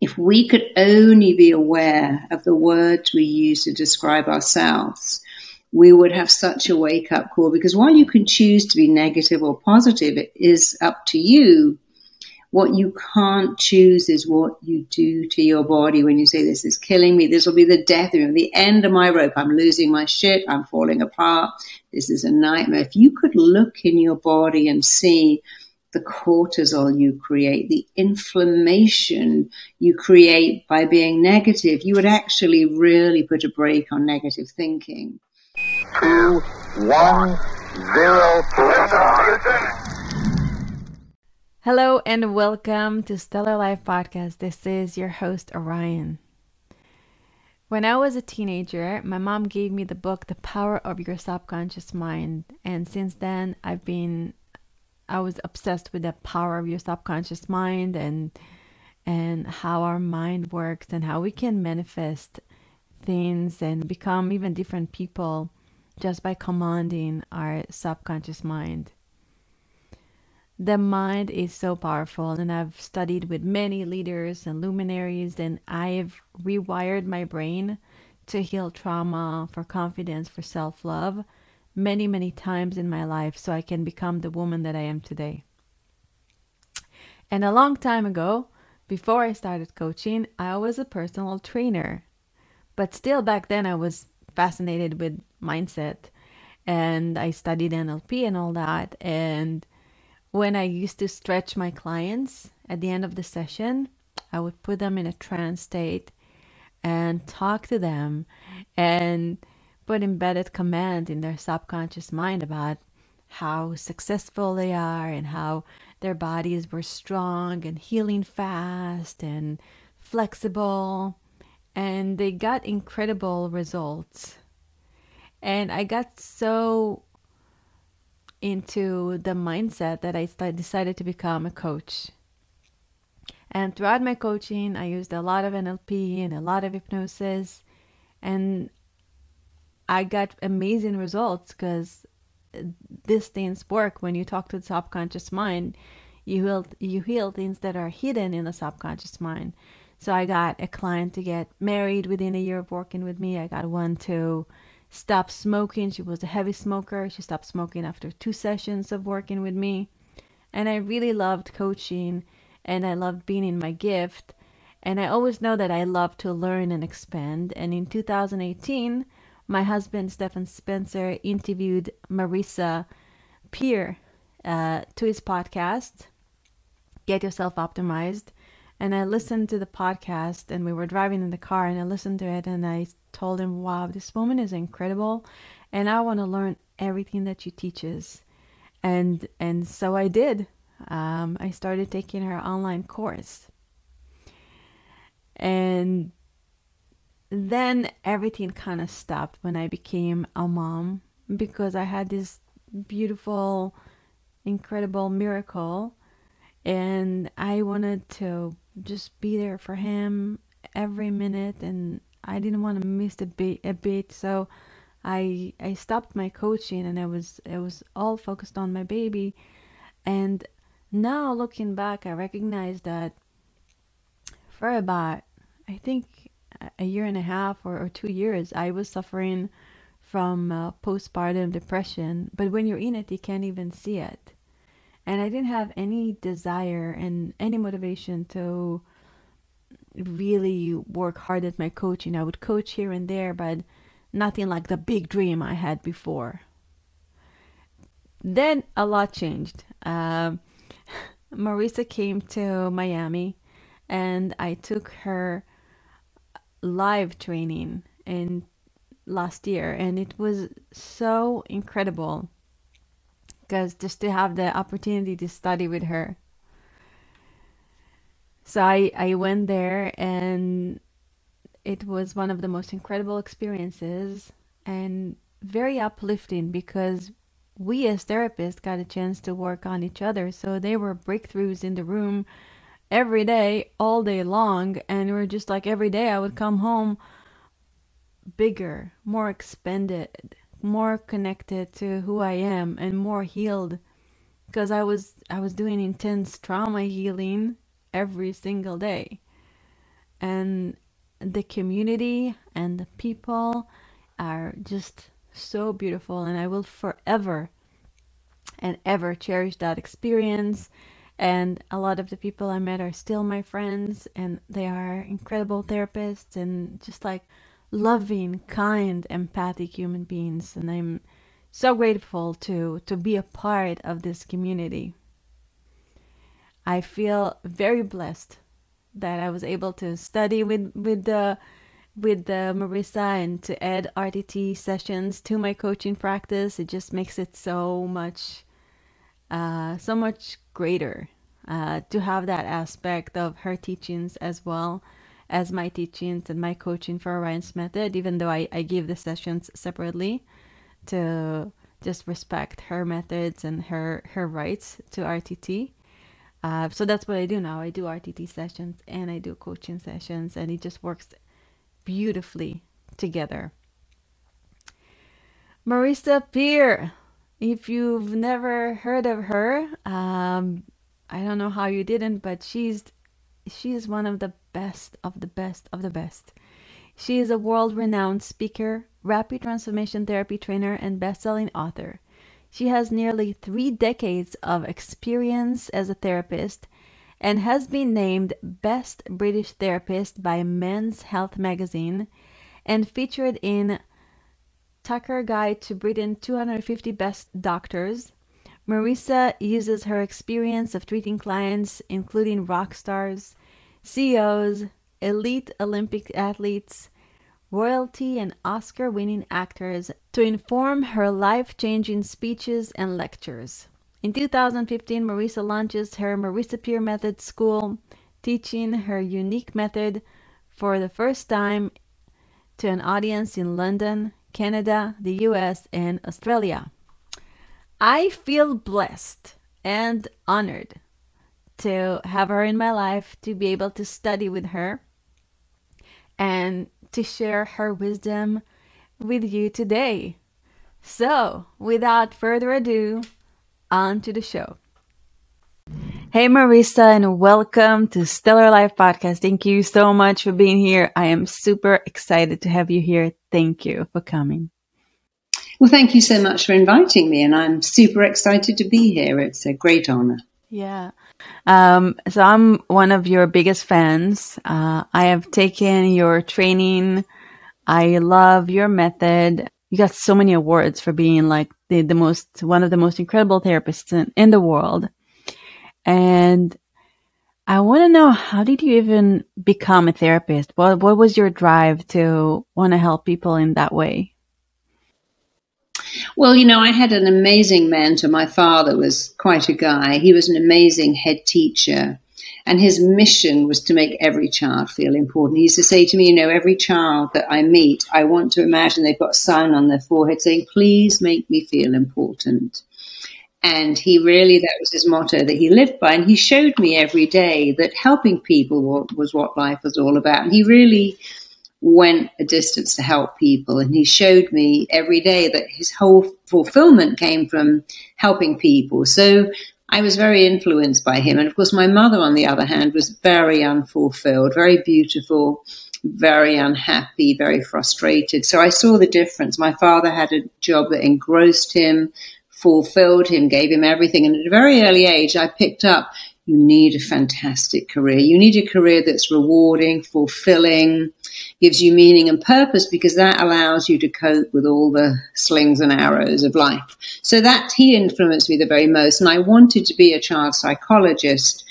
if we could only be aware of the words we use to describe ourselves, we would have such a wake up call because while you can choose to be negative or positive, it is up to you. What you can't choose is what you do to your body when you say, This is killing me. This will be the death of me, the end of my rope. I'm losing my shit. I'm falling apart. This is a nightmare. If you could look in your body and see the cortisol you create, the inflammation you create by being negative, you would actually really put a brake on negative thinking. Two, one, zero. Hello and welcome to Stellar Life Podcast. This is your host, Orion. When I was a teenager, my mom gave me the book The Power of Your Subconscious Mind, and since then I've been I was obsessed with the power of your subconscious mind and and how our mind works and how we can manifest things and become even different people just by commanding our subconscious mind. The mind is so powerful, and I've studied with many leaders and luminaries, and I've rewired my brain to heal trauma, for confidence, for self love, many, many times in my life so I can become the woman that I am today. And a long time ago, before I started coaching, I was a personal trainer. But still, back then, I was fascinated with mindset and I studied NLP and all that. And when I used to stretch my clients at the end of the session, I would put them in a trance state and talk to them and but embedded command in their subconscious mind about how successful they are and how their bodies were strong and healing fast and flexible. And they got incredible results. And I got so into the mindset that I decided to become a coach. And throughout my coaching, I used a lot of NLP and a lot of hypnosis. And I got amazing results because uh, these things work when you talk to the subconscious mind. You heal, you heal things that are hidden in the subconscious mind. So I got a client to get married within a year of working with me. I got one to stop smoking. She was a heavy smoker. She stopped smoking after two sessions of working with me. And I really loved coaching and I loved being in my gift. And I always know that I love to learn and expand. And in 2018, my husband Stephan Spencer interviewed Marisa Peer uh, to his podcast, Get Yourself Optimized. And I listened to the podcast, and we were driving in the car, and I listened to it, and I told him, "Wow, this woman is incredible, and I want to learn everything that she teaches." And and so I did. Um, I started taking her online course, and then everything kind of stopped when I became a mom because I had this beautiful, incredible miracle, and I wanted to just be there for him every minute, and I didn't want to miss a bit. A bit, so I I stopped my coaching, and I was it was all focused on my baby, and now looking back, I recognize that for about I think a year and a half or, or two years, I was suffering from uh, postpartum depression. But when you're in it, you can't even see it. And I didn't have any desire and any motivation to really work hard at my coaching. I would coach here and there, but nothing like the big dream I had before. Then a lot changed. Uh, Marisa came to Miami, and I took her live training in last year and it was so incredible because just to have the opportunity to study with her. So I, I went there and it was one of the most incredible experiences and very uplifting because we as therapists got a chance to work on each other. So there were breakthroughs in the room every day, all day long. And we're just like every day I would come home bigger, more expanded, more connected to who I am and more healed because I was I was doing intense trauma healing every single day. and the community and the people are just so beautiful and I will forever and ever cherish that experience and a lot of the people I met are still my friends and they are incredible therapists and just like loving, kind, empathic human beings and I'm so grateful to to be a part of this community. I feel very blessed that I was able to study with with the with the Marisa and to add RTT sessions to my coaching practice. It just makes it so much uh, so much greater uh, to have that aspect of her teachings as well as my teachings and my coaching for Orion's method, even though I, I give the sessions separately to just respect her methods and her her rights to RTT. Uh, so that's what I do now. I do RTT sessions and I do coaching sessions, and it just works beautifully together. Marisa Peer, if you've never heard of her, um, I don't know how you didn't, but she's she is one of the best of the best of the best. She is a world-renowned speaker, rapid transformation therapy trainer, and best-selling author. She has nearly three decades of experience as a therapist and has been named Best British Therapist by Men's Health magazine and featured in Tatler Guide to Britain 250 Best Doctors. Marisa uses her experience of treating clients, including rock stars, CEOs, elite Olympic athletes, royalty, and Oscar winning actors to inform her life changing speeches and lectures. In 2015, Marisa launches her Marisa Peer Method School, teaching her unique method for the first time to an audience in London, Canada, the US, and Australia. I feel blessed and honored to have her in my life, to be able to study with her, and to share her wisdom with you today. So, without further ado, on to the show. Hey, Marisa, and welcome to Stellar Life Podcast. Thank you so much for being here. I am super excited to have you here. Thank you for coming. Well, thank you so much for inviting me, and I'm super excited to be here. It's a great honor. Yeah. Um, so I'm one of your biggest fans. Uh, I have taken your training. I love your method you got so many awards for being like the, the most one of the most incredible therapists in, in the world and i want to know how did you even become a therapist what, what was your drive to want to help people in that way well, you know, I had an amazing mentor. My father was quite a guy. He was an amazing head teacher. And his mission was to make every child feel important. He used to say to me, you know, every child that I meet, I want to imagine they've got a sign on their forehead saying, please make me feel important. And he really, that was his motto that he lived by. And he showed me every day that helping people was what life was all about. And he really went a distance to help people. And he showed me every day that his whole fulfillment came from helping people. So I was very influenced by him. And of course, my mother, on the other hand, was very unfulfilled, very beautiful, very unhappy, very frustrated. So I saw the difference. My father had a job that engrossed him, fulfilled him, gave him everything. And at a very early age, I picked up you need a fantastic career. You need a career that's rewarding, fulfilling, gives you meaning and purpose because that allows you to cope with all the slings and arrows of life. So that he influenced me the very most. And I wanted to be a child psychologist,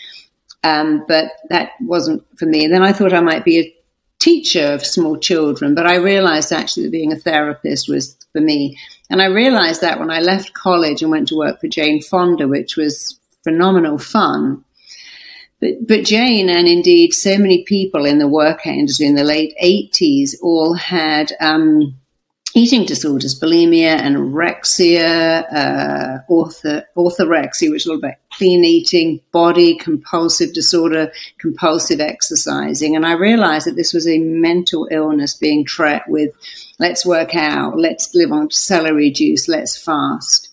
um, but that wasn't for me. And then I thought I might be a teacher of small children, but I realized actually that being a therapist was for me. And I realized that when I left college and went to work for Jane Fonda, which was phenomenal fun. But, but Jane and indeed so many people in the work industry in the late 80s all had um, eating disorders, bulimia, anorexia, uh, ortho, orthorexia, which is all about clean eating, body compulsive disorder, compulsive exercising. And I realized that this was a mental illness being treated with let's work out, let's live on celery juice, let's fast.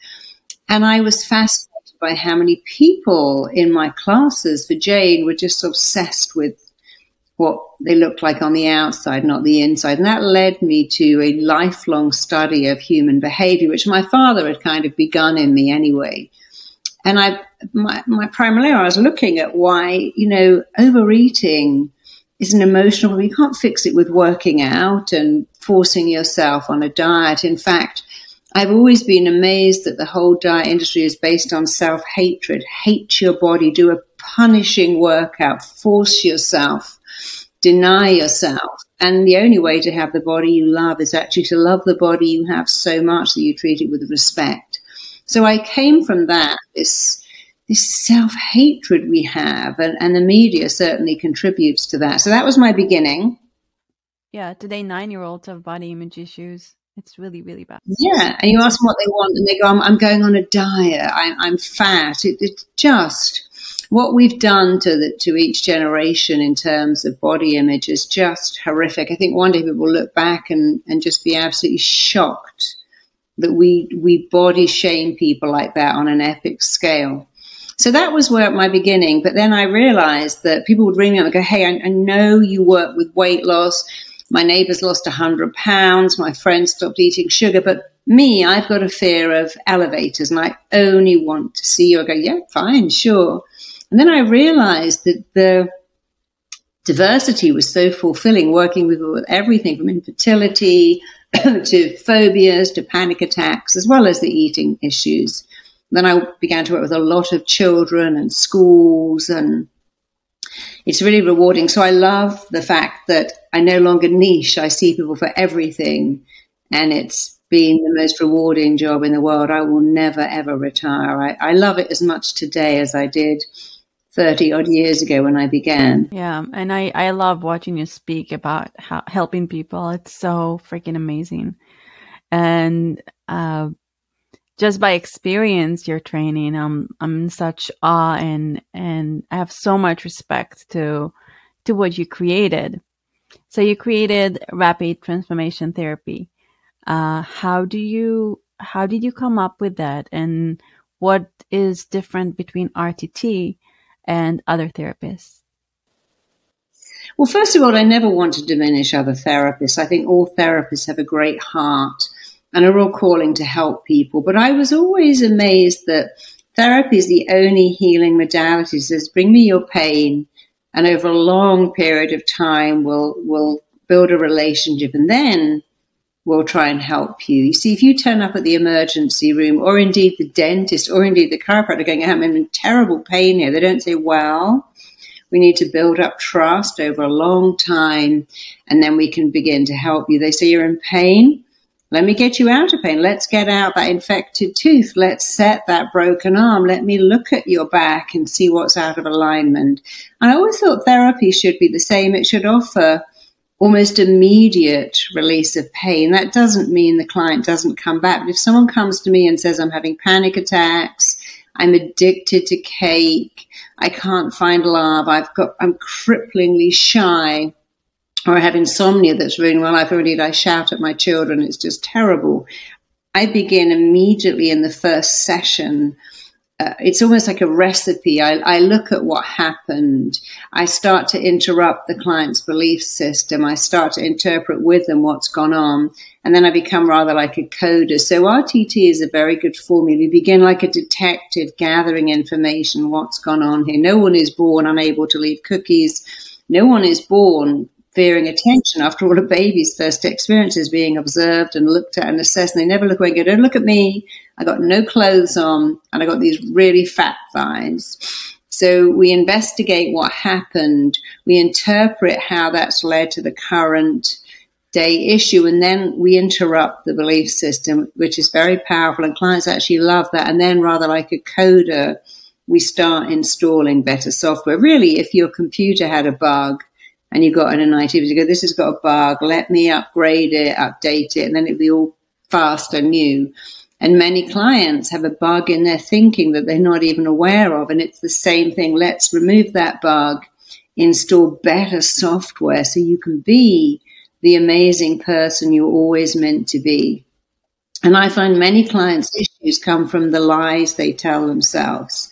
And I was fascinated by how many people in my classes for Jane were just obsessed with what they looked like on the outside, not the inside. And that led me to a lifelong study of human behavior, which my father had kind of begun in me anyway. And I, my, my primarily, I was looking at why, you know, overeating is an emotional, you can't fix it with working out and forcing yourself on a diet. In fact, I've always been amazed that the whole diet industry is based on self hatred. Hate your body, do a punishing workout, force yourself deny yourself. And the only way to have the body you love is actually to love the body you have so much that you treat it with respect. So I came from that, this, this self hatred we have, and, and the media certainly contributes to that. So that was my beginning. Yeah, today nine year olds have body image issues. It's really, really bad. Yeah, and you ask them what they want, and they go, I'm, I'm going on a diet, I, I'm fat. It, it's just what we've done to the, to each generation in terms of body image is just horrific. I think one day people will look back and, and just be absolutely shocked that we we body shame people like that on an epic scale. So that was where my beginning. But then I realized that people would ring me up and go, "Hey, I, I know you work with weight loss. My neighbors lost hundred pounds. My friends stopped eating sugar, but me, I've got a fear of elevators, and I only want to see you." I go, "Yeah, fine, sure." And then I realized that the diversity was so fulfilling, working with, with everything from infertility to phobias to panic attacks, as well as the eating issues. Then I began to work with a lot of children and schools, and it's really rewarding. So I love the fact that I no longer niche. I see people for everything, and it's been the most rewarding job in the world. I will never ever retire. I, I love it as much today as I did 30 odd years ago when I began. Yeah. And I, I love watching you speak about how, helping people. It's so freaking amazing. And, uh, just by experience your training, I'm, I'm in such awe and, and I have so much respect to, to what you created. So you created rapid transformation therapy. Uh, how do you, how did you come up with that? And what is different between RTT and other therapists? Well, first of all, I never want to diminish other therapists. I think all therapists have a great heart and a real calling to help people. But I was always amazed that therapy is the only healing modality. It says, bring me your pain, and over a long period of time, we'll, we'll build a relationship. And then we'll try and help you. You see, if you turn up at the emergency room, or indeed the dentist, or indeed the chiropractor going, I'm in terrible pain here, they don't say, well, we need to build up trust over a long time, and then we can begin to help you. They say, you're in pain. Let me get you out of pain. Let's get out that infected tooth. Let's set that broken arm. Let me look at your back and see what's out of alignment. And I always thought therapy should be the same. It should offer almost immediate release of pain. That doesn't mean the client doesn't come back. But if someone comes to me and says, I'm having panic attacks, I'm addicted to cake, I can't find love, I've got, I'm cripplingly shy, or I have insomnia that's ruining my life, or indeed I shout at my children, it's just terrible. I begin immediately in the first session uh, it's almost like a recipe. I, I, look at what happened. I start to interrupt the client's belief system. I start to interpret with them what's gone on. And then I become rather like a coder. So RTT is a very good formula. You begin like a detective gathering information, what's gone on here. No one is born unable to leave cookies. No one is born fearing attention. After all, a baby's first experience is being observed and looked at and assessed. And they never look away and go, don't look at me. I got no clothes on and I got these really fat thighs. So we investigate what happened. We interpret how that's led to the current day issue. And then we interrupt the belief system, which is very powerful. And clients actually love that. And then rather like a coder, we start installing better software. Really, if your computer had a bug, and you got an IT, you go, this has got a bug, let me upgrade it, update it, and then it'll be all fast and new. And many clients have a bug in their thinking that they're not even aware of. And it's the same thing. Let's remove that bug, install better software so you can be the amazing person you're always meant to be. And I find many clients' issues come from the lies they tell themselves.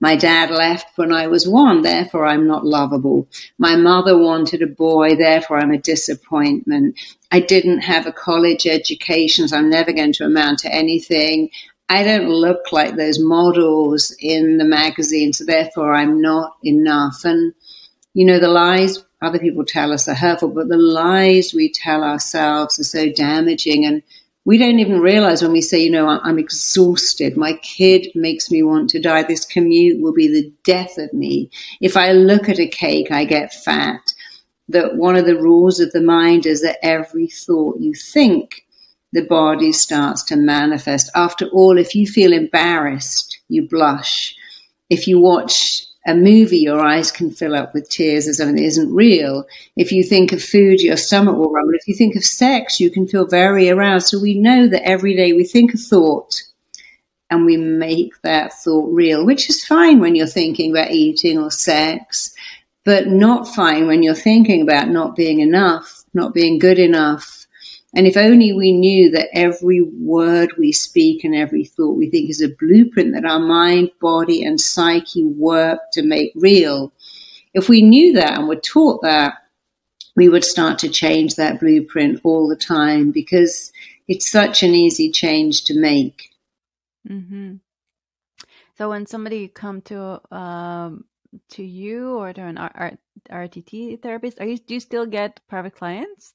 My dad left when I was one, therefore I'm not lovable. My mother wanted a boy, therefore I'm a disappointment. I didn't have a college education, so I'm never going to amount to anything. I don't look like those models in the magazine, so therefore I'm not enough. And, you know, the lies other people tell us are hurtful, but the lies we tell ourselves are so damaging. And we don't even realize when we say, you know, I'm exhausted. My kid makes me want to die. This commute will be the death of me. If I look at a cake, I get fat. That one of the rules of the mind is that every thought you think, the body starts to manifest. After all, if you feel embarrassed, you blush. If you watch a movie, your eyes can fill up with tears as something that isn't real. If you think of food, your stomach will rumble. If you think of sex, you can feel very aroused. So we know that every day we think a thought and we make that thought real, which is fine when you're thinking about eating or sex, but not fine when you're thinking about not being enough, not being good enough, and if only we knew that every word we speak and every thought we think is a blueprint that our mind, body, and psyche work to make real. If we knew that and were taught that, we would start to change that blueprint all the time because it's such an easy change to make. Mm-hmm. So when somebody come to um, to you or to an R- R- RTT therapist, are you do you still get private clients?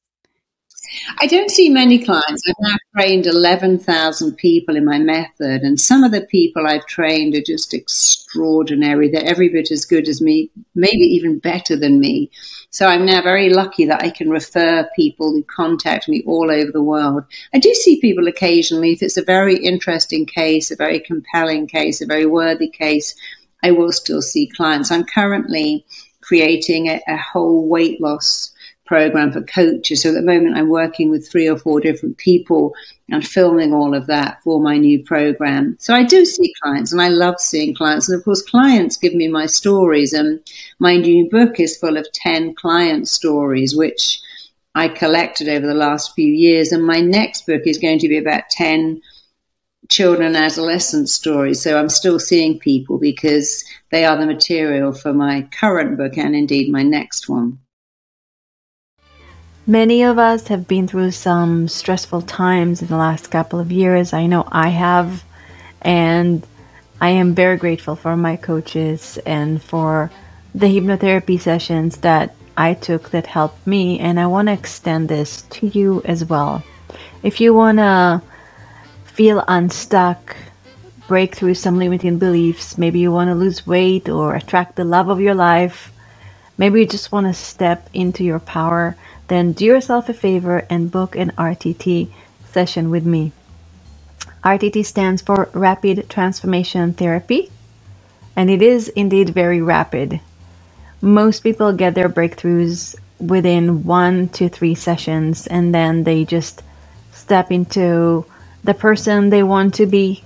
I don't see many clients. I've now trained 11,000 people in my method, and some of the people I've trained are just extraordinary. They're every bit as good as me, maybe even better than me. So I'm now very lucky that I can refer people who contact me all over the world. I do see people occasionally, if it's a very interesting case, a very compelling case, a very worthy case, I will still see clients. I'm currently creating a, a whole weight loss program for coaches. So at the moment, I'm working with three or four different people and filming all of that for my new program. So I do see clients and I love seeing clients. And of course, clients give me my stories. And my new book is full of 10 client stories, which I collected over the last few years. And my next book is going to be about 10 children and adolescent stories. So I'm still seeing people because they are the material for my current book and indeed my next one. Many of us have been through some stressful times in the last couple of years. I know I have, and I am very grateful for my coaches and for the hypnotherapy sessions that I took that helped me, and I want to extend this to you as well. If you want to feel unstuck, break through some limiting beliefs, maybe you want to lose weight or attract the love of your life, maybe you just want to step into your power then do yourself a favor and book an RTT session with me. RTT stands for Rapid Transformation Therapy, and it is indeed very rapid. Most people get their breakthroughs within one to three sessions, and then they just step into the person they want to be,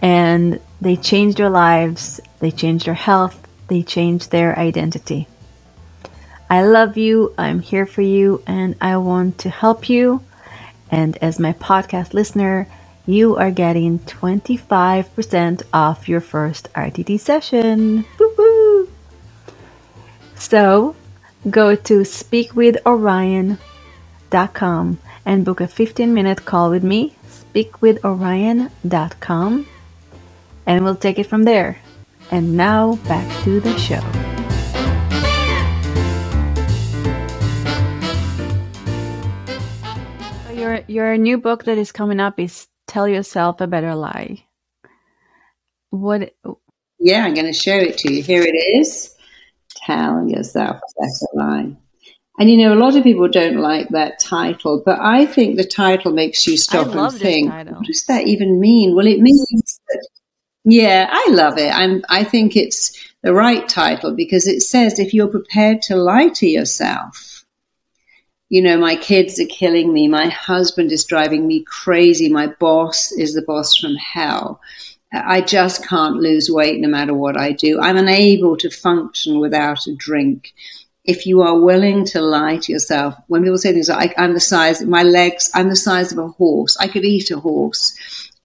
and they change their lives, they change their health, they change their identity. I love you, I'm here for you, and I want to help you. And as my podcast listener, you are getting 25% off your first RTT session. Woo-hoo! So go to speakwithorion.com and book a 15 minute call with me, speakwithorion.com, and we'll take it from there. And now back to the show. Your your new book that is coming up is Tell Yourself a Better Lie. What? Yeah, I'm going to show it to you. Here it is. Tell Yourself a Better Lie. And you know, a lot of people don't like that title, but I think the title makes you stop and think, what does that even mean? Well, it means that, yeah, I love it. I'm, I think it's the right title because it says if you're prepared to lie to yourself, you know, my kids are killing me. My husband is driving me crazy. My boss is the boss from hell. I just can't lose weight no matter what I do. I'm unable to function without a drink. If you are willing to lie to yourself, when people say things like, I'm the size, of my legs, I'm the size of a horse. I could eat a horse.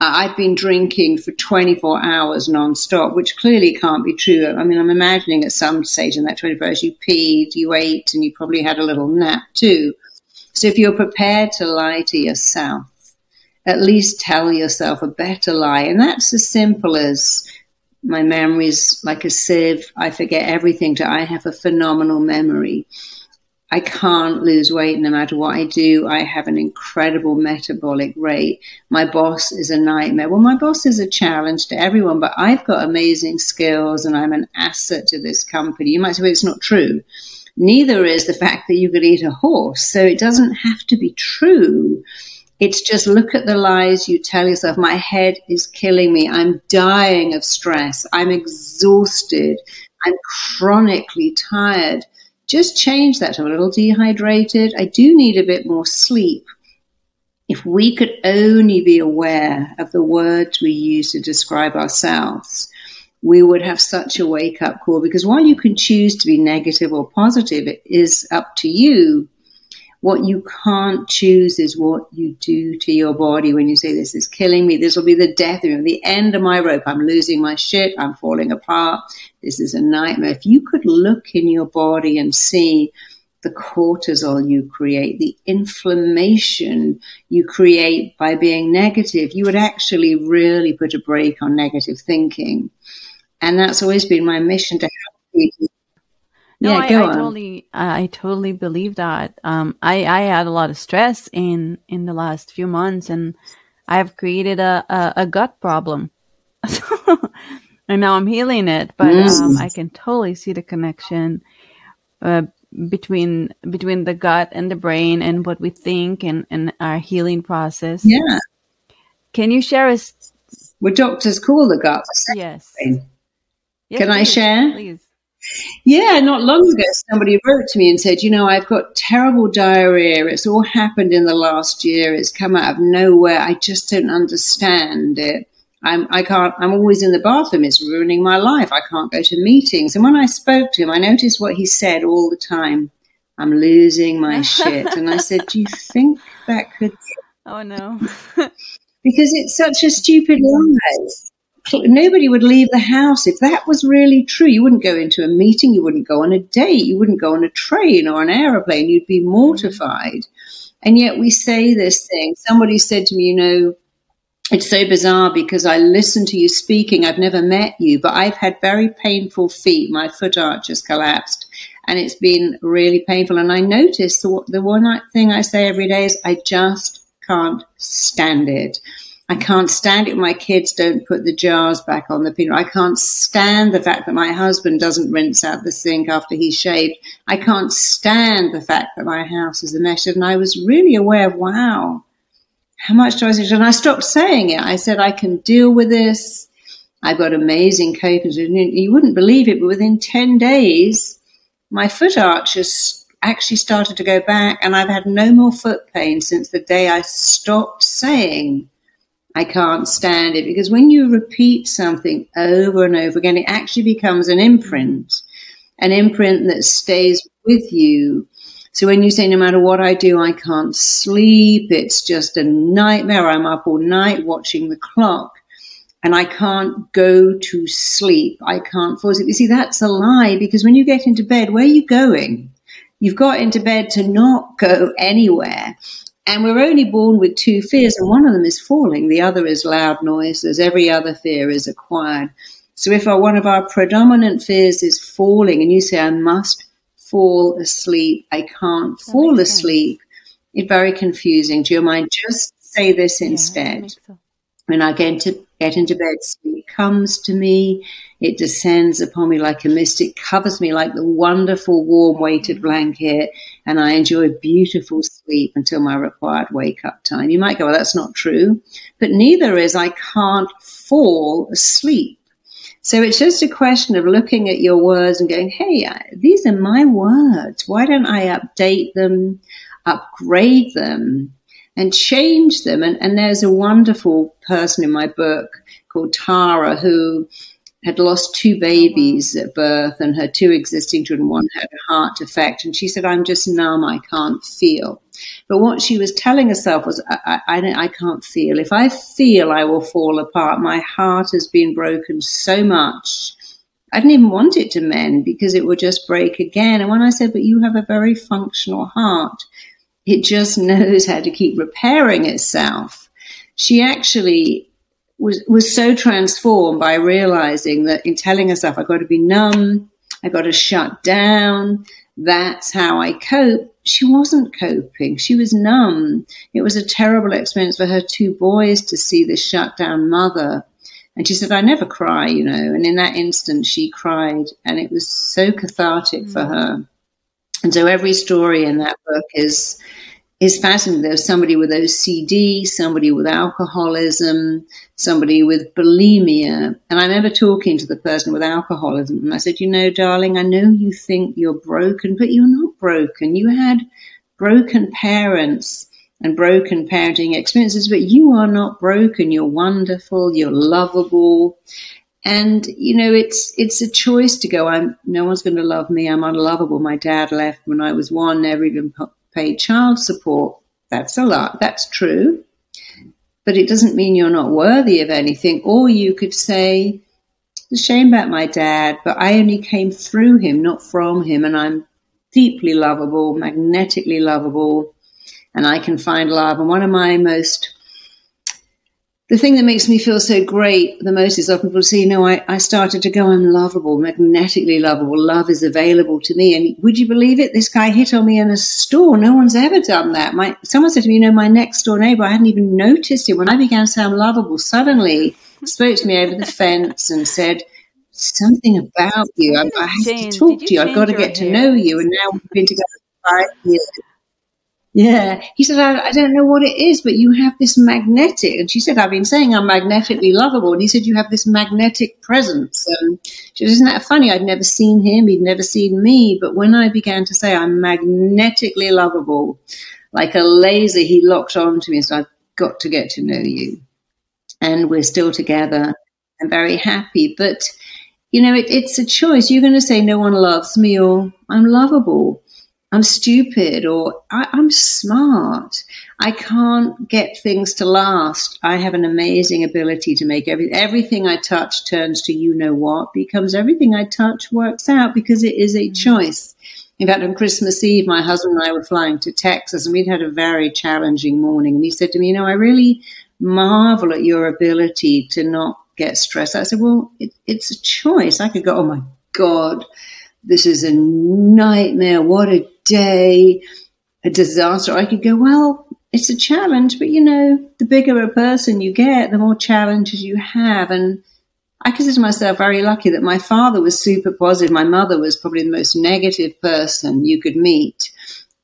Uh, I've been drinking for 24 hours nonstop, which clearly can't be true. I mean, I'm imagining at some stage in that 24 hours you peed, you ate, and you probably had a little nap too. So if you're prepared to lie to yourself, at least tell yourself a better lie. And that's as simple as my memory's like a sieve. I forget everything. To I have a phenomenal memory. I can't lose weight no matter what I do. I have an incredible metabolic rate. My boss is a nightmare. Well, my boss is a challenge to everyone, but I've got amazing skills and I'm an asset to this company. You might say, well, it's not true. Neither is the fact that you could eat a horse. So it doesn't have to be true. It's just look at the lies you tell yourself. My head is killing me. I'm dying of stress. I'm exhausted. I'm chronically tired just change that. I'm a little dehydrated. I do need a bit more sleep. If we could only be aware of the words we use to describe ourselves, we would have such a wake up call because while you can choose to be negative or positive, it is up to you. What you can't choose is what you do to your body when you say, This is killing me. This will be the death of me, the end of my rope. I'm losing my shit. I'm falling apart. This is a nightmare. If you could look in your body and see the cortisol you create, the inflammation you create by being negative, you would actually really put a brake on negative thinking. And that's always been my mission to help people no, yeah, I, I totally, I totally believe that. Um, I, I had a lot of stress in in the last few months, and I've created a a, a gut problem, and now I'm healing it. But mm. um, I can totally see the connection uh, between between the gut and the brain, and what we think, and and our healing process. Yeah. Can you share us? What doctors call the gut? Yes. yes. Can please, I share? Please. Yeah, not long ago, somebody wrote to me and said, You know, I've got terrible diarrhea. It's all happened in the last year. It's come out of nowhere. I just don't understand it. I'm, I can't, I'm always in the bathroom. It's ruining my life. I can't go to meetings. And when I spoke to him, I noticed what he said all the time I'm losing my shit. And I said, Do you think that could. Oh, no. because it's such a stupid lie nobody would leave the house if that was really true. You wouldn't go into a meeting, you wouldn't go on a date, you wouldn't go on a train or an aeroplane. You'd be mm. mortified. And yet we say this thing. Somebody said to me, you know, it's so bizarre because I listen to you speaking. I've never met you, but I've had very painful feet. My foot arch has collapsed and it's been really painful. And I notice the, the one thing I say every day is I just can't stand it. I can't stand it my kids don't put the jars back on the peanut. I can't stand the fact that my husband doesn't rinse out the sink after he's shaved. I can't stand the fact that my house is a mess. And I was really aware of, wow, how much do I say? And I stopped saying it. I said, I can deal with this. I've got amazing coping. You wouldn't believe it, but within 10 days, my foot arches actually started to go back and I've had no more foot pain since the day I stopped saying I can't stand it. Because when you repeat something over and over again, it actually becomes an imprint, an imprint that stays with you. So when you say, no matter what I do, I can't sleep, it's just a nightmare. I'm up all night watching the clock and I can't go to sleep. I can't fall asleep. You see, that's a lie because when you get into bed, where are you going? You've got into bed to not go anywhere. And we're only born with two fears, and one of them is falling, the other is loud noises. Every other fear is acquired. So if our, one of our predominant fears is falling, and you say, I must fall asleep, I can't that fall asleep, it's very confusing to your mind. Just say this instead. When I get into, get into bed, sleep comes to me. It descends upon me like a mist. It covers me like the wonderful warm weighted blanket, and I enjoy beautiful sleep until my required wake up time. You might go, well, that's not true, but neither is I can't fall asleep. So it's just a question of looking at your words and going, hey, these are my words. Why don't I update them, upgrade them? And change them. And, and there's a wonderful person in my book called Tara who had lost two babies at birth and her two existing children, one had a heart defect. And she said, I'm just numb, I can't feel. But what she was telling herself was, I, I, I, can't feel. If I feel, I will fall apart. My heart has been broken so much. I didn't even want it to mend because it would just break again. And when I said, but you have a very functional heart, it just knows how to keep repairing itself. She actually was was so transformed by realizing that in telling herself, "I've got to be numb, I've got to shut down." That's how I cope. She wasn't coping. She was numb. It was a terrible experience for her two boys to see this shut down mother. And she said, I never cry, you know. And in that instant, she cried, and it was so cathartic mm. for her. And so every story in that book is is fascinating. There's somebody with OCD, somebody with alcoholism, somebody with bulimia. And I remember talking to the person with alcoholism, and I said, You know, darling, I know you think you're broken, but you're not broken. You had broken parents and broken parenting experiences, but you are not broken. You're wonderful, you're lovable. And you know, it's it's a choice to go. I'm no one's going to love me. I'm unlovable. My dad left when I was one. Never even paid child support. That's a lot. That's true. But it doesn't mean you're not worthy of anything. Or you could say, the shame about my dad, but I only came through him, not from him. And I'm deeply lovable, magnetically lovable, and I can find love. And one of my most the thing that makes me feel so great the most is often people say, you know, I, I started to go, I'm lovable, magnetically lovable. Love is available to me. And would you believe it? This guy hit on me in a store. No one's ever done that. My, someone said to me, you know, my next door neighbor, I hadn't even noticed it. When I began to say I'm lovable, suddenly spoke to me over the fence and said, something about you. I, I have to talk to you. I've got to get hair? to know you. And now we've been together five years. Yeah. He said, I, I, don't know what it is, but you have this magnetic. And she said, I've been saying I'm magnetically lovable. And he said, You have this magnetic presence. And she said, Isn't that funny? I'd never seen him. He'd never seen me. But when I began to say I'm magnetically lovable, like a laser, he locked onto me. and So I've got to get to know you. And we're still together. I'm very happy. But, you know, it, it's a choice. You're going to say, No one loves me or I'm lovable I'm stupid or I, am smart. I can't get things to last. I have an amazing ability to make every, everything I touch turns to you know what, becomes everything I touch works out because it is a mm. choice. In fact, on Christmas Eve, my husband and I were flying to Texas and we'd had a very challenging morning. And he said to me, You know, I really marvel at your ability to not get stressed. I said, Well, it, it's a choice. I could go, Oh my God, this is a nightmare. What a day, a disaster. I could go, well, it's a challenge, but you know, the bigger a person you get, the more challenges you have. And I consider myself very lucky that my father was super positive. My mother was probably the most negative person you could meet.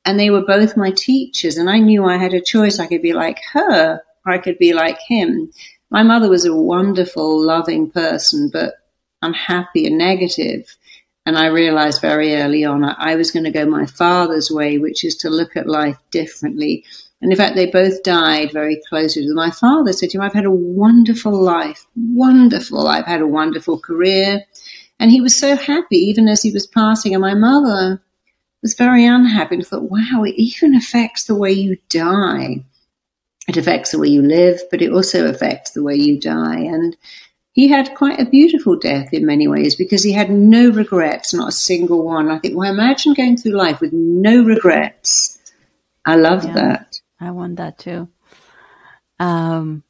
And they were both my teachers. And I knew I had a choice. I could be like her or I could be like him. My mother was a wonderful, loving person, but unhappy and negative. And I realized very early on I, was going to go my father's way, which is to look at life differently. And in fact, they both died very closely. My father said to him, I've had a wonderful life, wonderful. I've had a wonderful career. And he was so happy, even as he was passing. And my mother was very unhappy and thought, wow, it even affects the way you die. It affects the way you live, but it also affects the way you die. And he had quite a beautiful death in many ways because he had no regrets, not a single one. I think, well, imagine going through life with no regrets. I love yeah, that. I want that too. Um,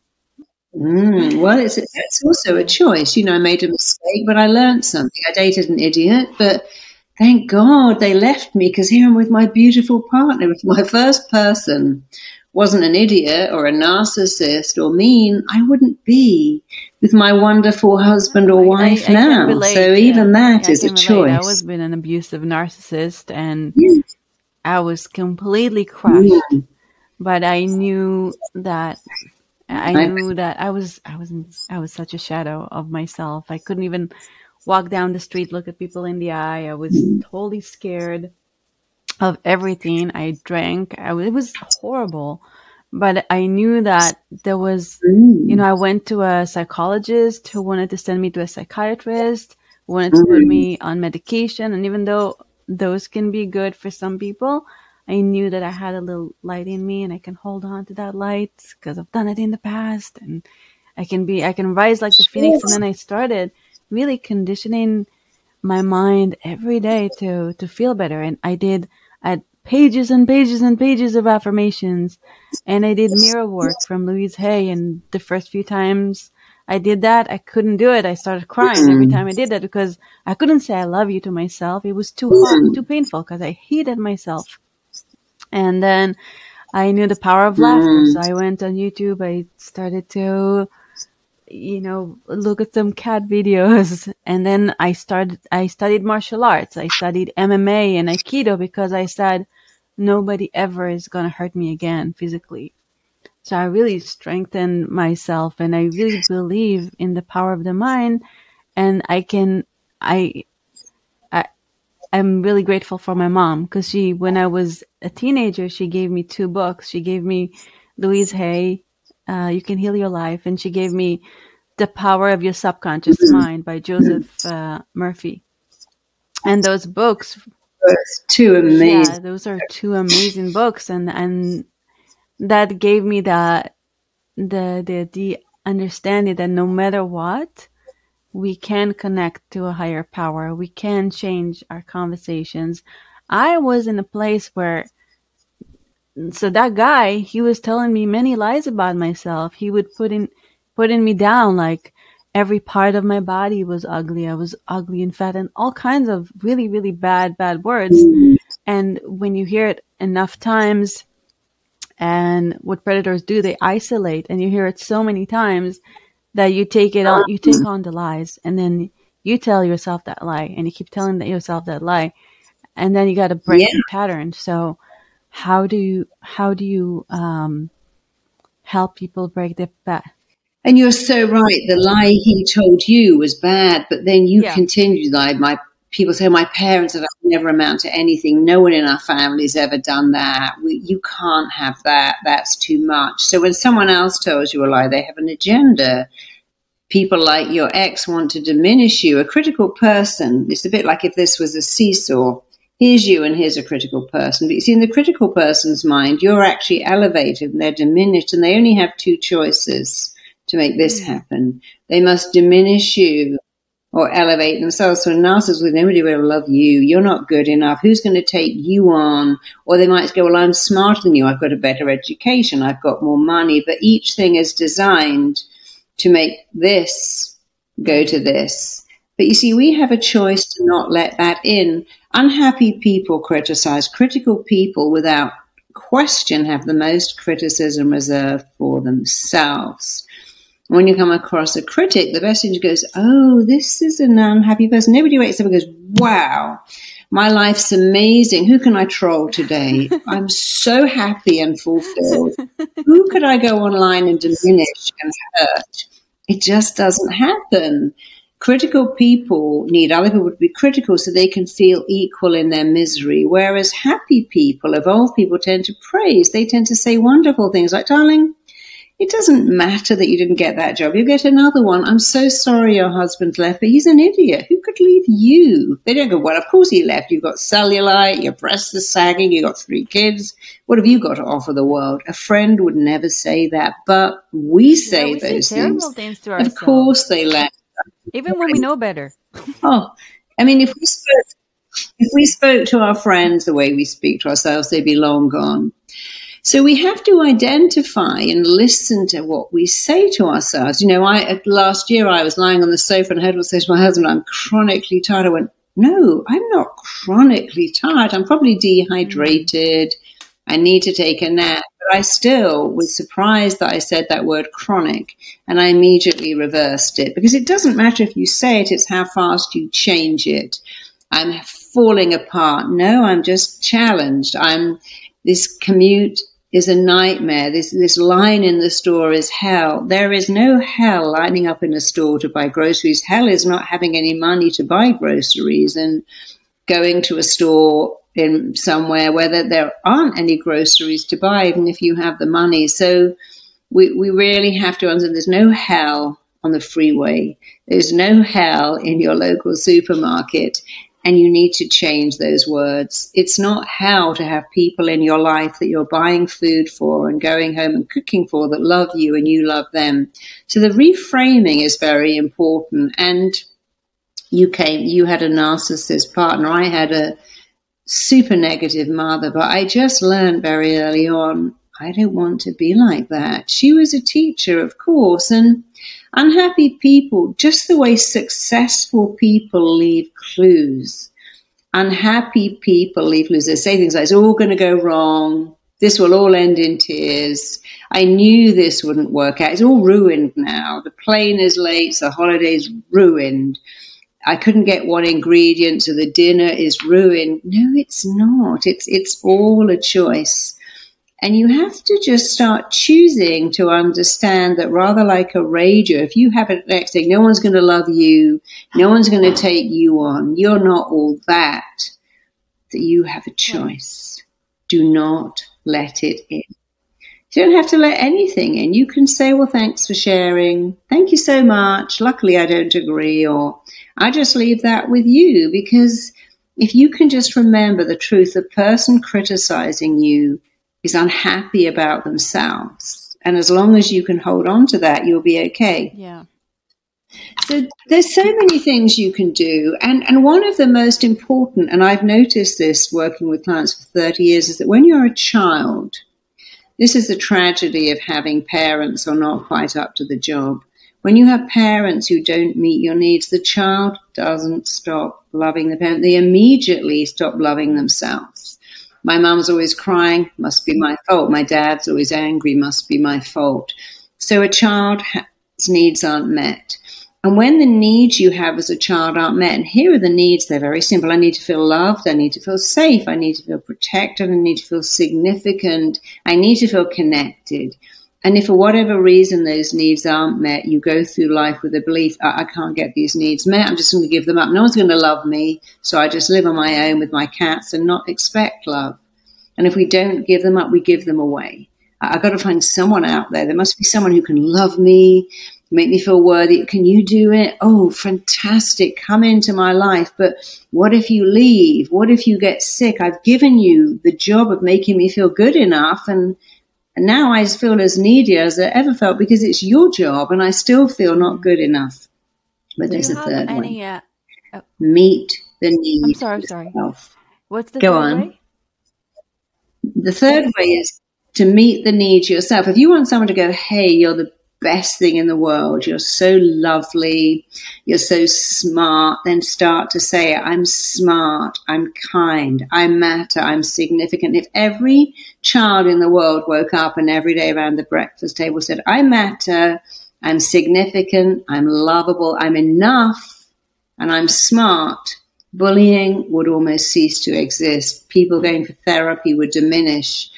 mm, well, it's, it's also a choice. You know, I made a mistake, but I learned something. I dated an idiot, but thank God they left me because here I'm with my beautiful partner, with my first person wasn't an idiot or a narcissist or mean, I wouldn't be with my wonderful husband or wife I, I now. So even yeah. that is a relate. choice. I was been an abusive narcissist and yes. I was completely crushed. Yeah. But I knew that I knew that I was I was I was such a shadow of myself. I couldn't even walk down the street, look at people in the eye. I was mm-hmm. totally scared of everything. I drank. I, it was horrible. But I knew that there was, you know, I went to a psychologist who wanted to send me to a psychiatrist, wanted to put me on medication. And even though those can be good for some people, I knew that I had a little light in me and I can hold on to that light because I've done it in the past and I can be, I can rise like the phoenix. And then I started really conditioning my mind every day to, to feel better. And I did, I pages and pages and pages of affirmations. And I did mirror work from Louise Hay. And the first few times I did that, I couldn't do it. I started crying every mm-hmm. time I did that because I couldn't say I love you to myself. It was too hard, too painful because I hated myself. And then I knew the power of laughter. So I went on YouTube. I started to, you know, look at some cat videos. And then I started, I studied martial arts. I studied MMA and Aikido because I said, nobody ever is going to hurt me again physically. So I really strengthen myself and I really believe in the power of the mind and I can, I, I, I'm really grateful for my mom because she, when I was a teenager, she gave me two books. She gave me Louise Hay, uh, You Can Heal Your Life, and she gave me The Power of Your Subconscious Mind by Joseph uh, Murphy. And those books It's two amazing. yeah, those are two amazing books, and and that gave me that the the the understanding that no matter what, we can connect to a higher power. We can change our conversations. I was in a place where, so that guy, he was telling me many lies about myself. He would put in putting me down like every part of my body was ugly. I was ugly and fat and all kinds of really, really bad, bad words. And when you hear it enough times, and what predators do, they isolate, and you hear it so many times that you take it on, you take on the lies, and then you tell yourself that lie, and you keep telling yourself that lie, and then you got to break Yeah. the pattern. So, how do you how do you um, help people break the? And you're so right. The lie he told you was bad, but then you Yeah. continued lie. My people say my parents have never amount to anything. No one in our family's ever done that. We, you can't have that. That's too much. So when someone else tells you a lie, they have an agenda. People like your ex want to diminish you. A critical person. It's a bit like if this was a seesaw. Here's you and here's a critical person. But you see, in the critical person's mind, you're actually elevated and they're diminished, and they only have two choices to make this happen. They must diminish you or elevate themselves. So a narcissist with nobody will love you. You're not good enough. Who's going to take you on? Or they might go, well, I'm smarter than you. I've got a better education. I've got more money. But each thing is designed to make this go to this. But you see, we have a choice to not let that in. Unhappy people criticize. Critical people, without question, have the most criticism reserved for themselves when you come across a critic, the best thing goes, Oh, this is an unhappy person. Nobody wakes up and goes, Wow, my life's amazing. Who can I troll today? I'm so happy and fulfilled. Who could I go online and diminish and hurt? It just doesn't happen. Critical people need other people to be critical so they can feel equal in their misery. Whereas happy people, evolved people, tend to praise. They tend to say wonderful things like, darling, it doesn't matter that you didn't get that job. You get another one. I'm so sorry your husband left, but he's an idiot. Who could leave you? They don't go, well, of course he left. You've got cellulite, your breasts are sagging, you've got three kids. What have you got to offer the world? A friend would never say that, but we say yeah, we say those terrible things. things Of ourselves, course they left. even when we know better. Oh, I mean, if we spoke, if we spoke to our friends the way we speak to ourselves, they'd be long gone. So we have to identify and listen to what we say to ourselves. You know, I last year I was lying on the sofa and I heard what say to my husband, "I'm chronically tired." I went, "No, I'm not chronically tired. I'm probably dehydrated. I need to take a nap." But I still was surprised that I said that word chronic, and I immediately reversed it because it doesn't matter if you say it; it's how fast you change it. I'm falling apart. No, I'm just challenged. I'm this commute is a nightmare. This this line in the store is hell. There is no hell lining up in a store to buy groceries. Hell is not having any money to buy groceries and going to a store in somewhere where there aren't any groceries to buy, even if you have the money. So we, we really have to understand there's no hell on the freeway. There's no hell in your local supermarket. And you need to change those words. It's not how to have people in your life that you're buying food for and going home and cooking for that love you and you love them. So the reframing is very important. And you came, you had a narcissist partner. I had a super negative mother, but I just learned very early on I don't want to be like that. She was a teacher, of course, and unhappy people, just the way successful people leave clues. Unhappy people leave clues. They say things like, it's all going to go wrong. This will all end in tears. I knew this wouldn't work out. It's all ruined now. The plane is late. So The holiday's ruined. I couldn't get one ingredient, so the dinner is ruined. No, it's not. It's it's all a choice. And you have to just start choosing to understand that rather like a rager, if you have an next thing, no one's going to love you, no one's going to take you on, you're not all that, that you have a choice. Do not let it in. You don't have to let anything in. You can say, well, thanks for sharing. Thank you so much. Luckily, I don't agree. Or I just leave that with you because if you can just remember the truth, the person criticizing you is unhappy about themselves. And as long as you can hold on to that, you'll be okay. Yeah. So there's so many things you can do. And, and one of the most important, and I've noticed this working with clients for 30 years, is that when you're a child, this is the tragedy of having parents who are not quite up to the job. When you have parents who don't meet your needs, the child doesn't stop loving the parent. They immediately stop loving themselves. My mum's always crying, must be my fault. My dad's always angry, must be my fault. So a child's needs aren't met. And when the needs you have as a child aren't met, and here are the needs, they're very simple. I need to feel loved. I need to feel safe. I need to feel protected. I need to feel significant. I need to feel connected. And if for whatever reason those needs aren't met, you go through life with a belief, I, I can't get these needs met. I'm just going to give them up. No one's going to love me. So I just live on my own with my cats and not expect love. And if we don't give them up, we give them away. I, I've got to find someone out there. There must be someone who can love me, make me feel worthy. Can you do it? Oh, fantastic. Come into my life. But what if you leave? What if you get sick? I've given you the job of making me feel good enough and and now I feel as needy as I ever felt because it's your job and I still feel not good enough. But Do there's a third any, way. uh, oh, Meet the need. I'm sorry, sorry. yourself. what's the Go on. way? The third way is to meet the needs yourself. If you want someone to go, hey, you're the best thing in the world, you're so lovely, you're so smart, then start to say, I'm smart, I'm kind, I matter, I'm significant. If every child in the world woke up and every day around the breakfast table said, I matter, I'm significant, I'm lovable, I'm enough, and I'm smart, bullying would almost cease to exist. People going for therapy would diminish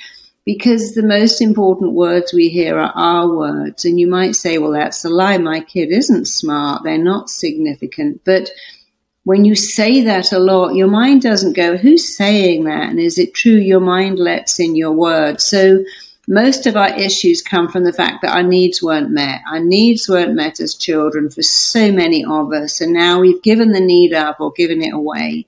because the most important words we hear are our words. And you might say, well, that's a lie. My kid isn't smart. They're not significant. But when you say that a lot, your mind doesn't go, who's saying that? And is it true? Your mind lets in your words. So most of our issues come from the fact that our needs weren't met. Our needs weren't met as children for so many of us. And now we've given the need up or given it away.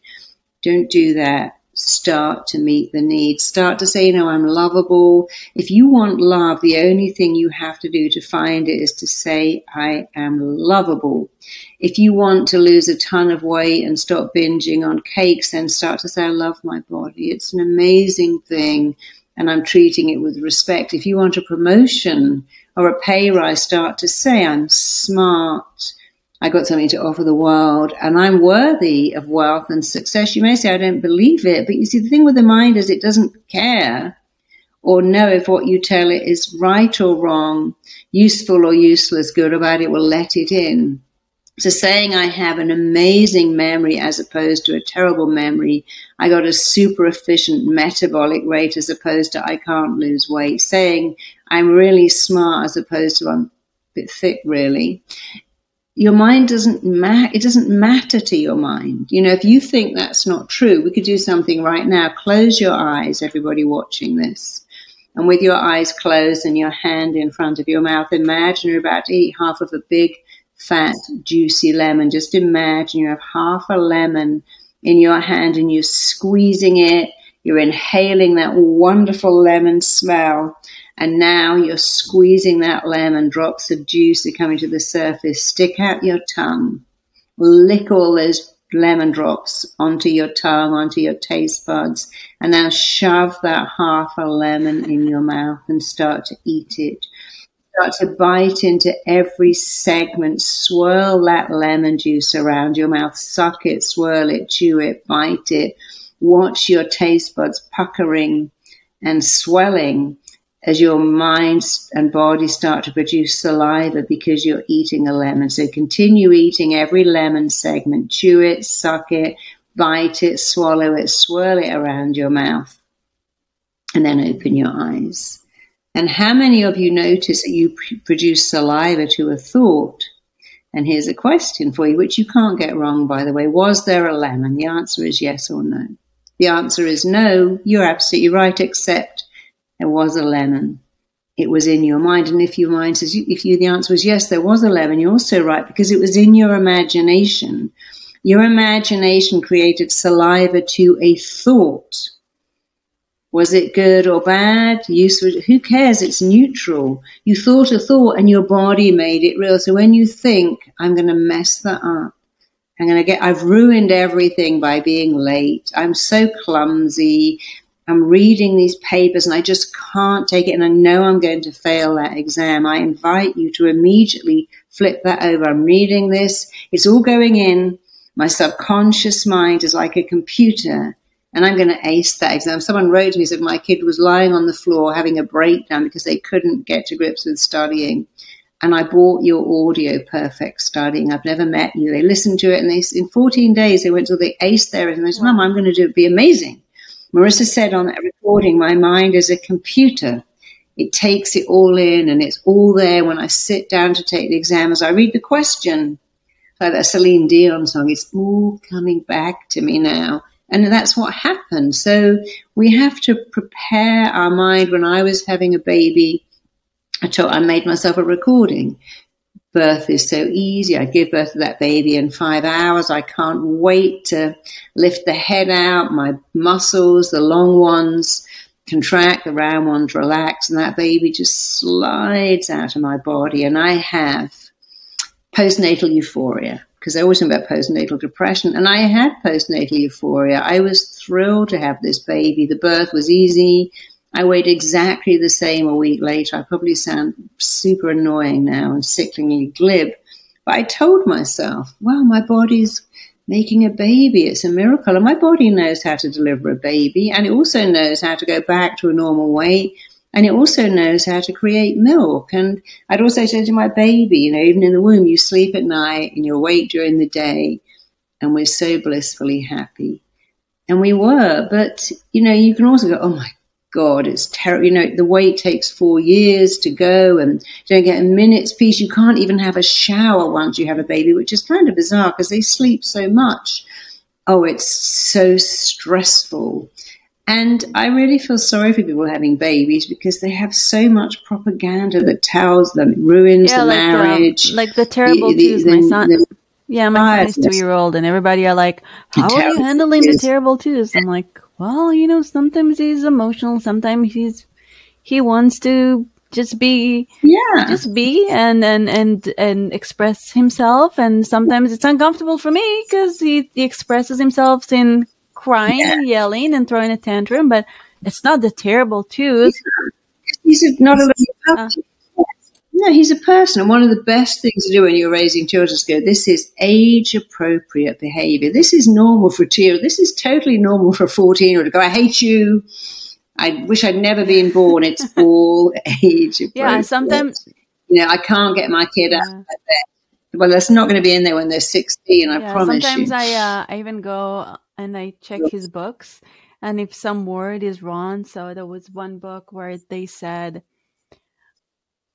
Don't do that start to meet the needs. Start to say, you know, I'm lovable. If you want love, the only thing you have to do to find it is to say, I am lovable. If you want to lose a ton of weight and stop binging on cakes, then start to say, I love my body. It's an amazing thing and I'm treating it with respect. If you want a promotion or a pay rise, start to say, I'm smart. I got something to offer the world and I'm worthy of wealth and success. You may say, I don't believe it, but you see, the thing with the mind is it doesn't care or know if what you tell it is right or wrong, useful or useless, good or bad, it will let it in. So saying I have an amazing memory as opposed to a terrible memory, I got a super efficient metabolic rate as opposed to I can't lose weight. Saying I'm really smart as opposed to I'm a bit thick really your mind doesn't ma- it doesn't matter to your mind. You know, if you think that's not true, we could do something right now. Close your eyes, everybody watching this. And with your eyes closed and your hand in front of your mouth, imagine you're about to eat half of a big, fat, juicy lemon. Just imagine you have half a lemon in your hand and you're squeezing it. You're inhaling that wonderful lemon smell and now you're squeezing that lemon, drops of juice are coming to the surface. Stick out your tongue, lick all those lemon drops onto your tongue, onto your taste buds, and now shove that half a lemon in your mouth and start to eat it. Start to bite into every segment, swirl that lemon juice around your mouth, suck it, swirl it, chew it, bite it. Watch your taste buds puckering and swelling as your mind and body start to produce saliva because you're eating a lemon. So continue eating every lemon segment, chew it, suck it, bite it, swallow it, swirl it around your mouth, and then open your eyes. And how many of you notice that you produce saliva to a thought? And here's a question for you, which you can't get wrong, by the way. Was there a lemon? The answer is yes or no. The answer is no. You're absolutely right, except there was a lemon. It was in your mind. And if your mind says, if you, the answer was yes, there was a lemon, you're also right because it was in your imagination. Your imagination created saliva to a thought. Was it good or bad? Useful? Who cares? It's neutral. You thought a thought and your body made it real. So when you think, I'm going to mess that up, I'm going to get, I've ruined everything by being late. I'm so clumsy. I'm reading these papers and I just can't take it and I know I'm going to fail that exam. I invite you to immediately flip that over. I'm reading this. It's all going in. My subconscious mind is like a computer and I'm going to ace that exam. Someone wrote to me, said my kid was lying on the floor having a breakdown because they couldn't get to grips with studying. And I bought your audio perfect studying. I've never met you. They listened to it and they, in 14 days, they went till they aced there and they said, Mom, I'm going to do it. Be amazing. Marisa said on that recording, my mind is a computer. It takes it all in and it's all there when I sit down to take the exam. As I read the question, like that Celine Dion song, it's all coming back to me now. And that's what happened. So we have to prepare our mind. When I was having a baby, I, told, I made myself a recording birth is so easy. I give birth to that baby in five hours. I can't wait to lift the head out. My muscles, the long ones, contract, the round ones relax, and that baby just slides out of my body. And I have postnatal euphoria because I always think about postnatal depression. And I had postnatal euphoria. I was thrilled to have this baby. The birth was easy. I weighed exactly the same a week later. I probably sound super annoying now and sickeningly glib. But I told myself, well, my body's making a baby. It's a miracle. And my body knows how to deliver a baby. And it also knows how to go back to a normal weight. And it also knows how to create milk. And I'd also say to my baby, you know, even in the womb, you sleep at night and you're awake during the day. And we're so blissfully happy. And we were. But, you know, you can also go, oh my God, it's terrible. You know, the wait takes four years to go and you don't get a minute's peace. You can't even have a shower once you have a baby, which is kind of bizarre because they sleep so much. Oh, it's so stressful. And I really feel sorry for people having babies because they have so much propaganda that tells them ruins yeah, the like um, marriage. The, like the terrible the, twos, my son. The, yeah, my son is two year old, and everybody are like, "How are you handling the terrible twos?" I'm like, well, you know, sometimes he's emotional, sometimes he's he wants to just be yeah. just be and and and and express himself. And sometimes it's uncomfortable for me because he, he expresses himself in crying yeah. yelling and throwing a tantrum but it's not the terrible twos he's not uh, no, he's a person. And one of the best things to do when you're raising children is go, this is age appropriate behavior. This is normal for a two. This is totally normal for a 14 year old to go, I hate you. I wish I'd never been born. It's all age appropriate. Yeah, sometimes. You know, I can't get my kid out of bed. Well, that's not going to be in there when they're 16, I yeah, promise sometimes you. Sometimes I, uh, I even go and I check his books. And if some word is wrong, so there was one book where they said,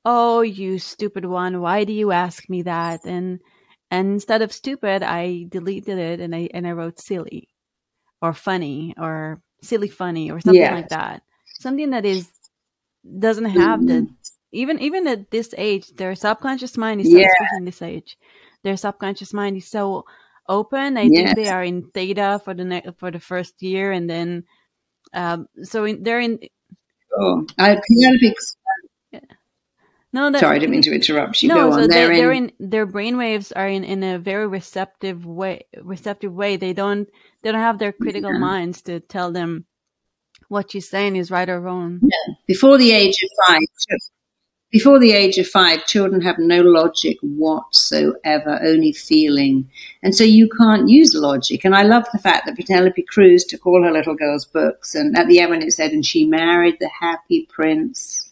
oh you stupid one why do you ask me that and And instead of stupid, I deleted it and I and I wrote silly or funny or silly funny or something like that. Something that is doesn't have the mm-hmm. even even at this age, their subconscious mind is so yeah. in this age. Their subconscious mind is so open. I yes. think they are in theta for the ne- for the first year, and then um, so in, they're in. Oh, Penelope no, that, sorry, I didn't mean to interrupt you. No, Go so on. They're, they're in, in their brainwaves are in, in a very receptive way. Receptive way. They don't they don't have their critical yeah. minds to tell them what she's saying is right or wrong. Yeah. Before the age of five, before the age of five, children have no logic whatsoever, only feeling. And so you can't use logic. And I love the fact that Penelope Cruz took all her little girls' books, and at the end when it said, and she married the happy prince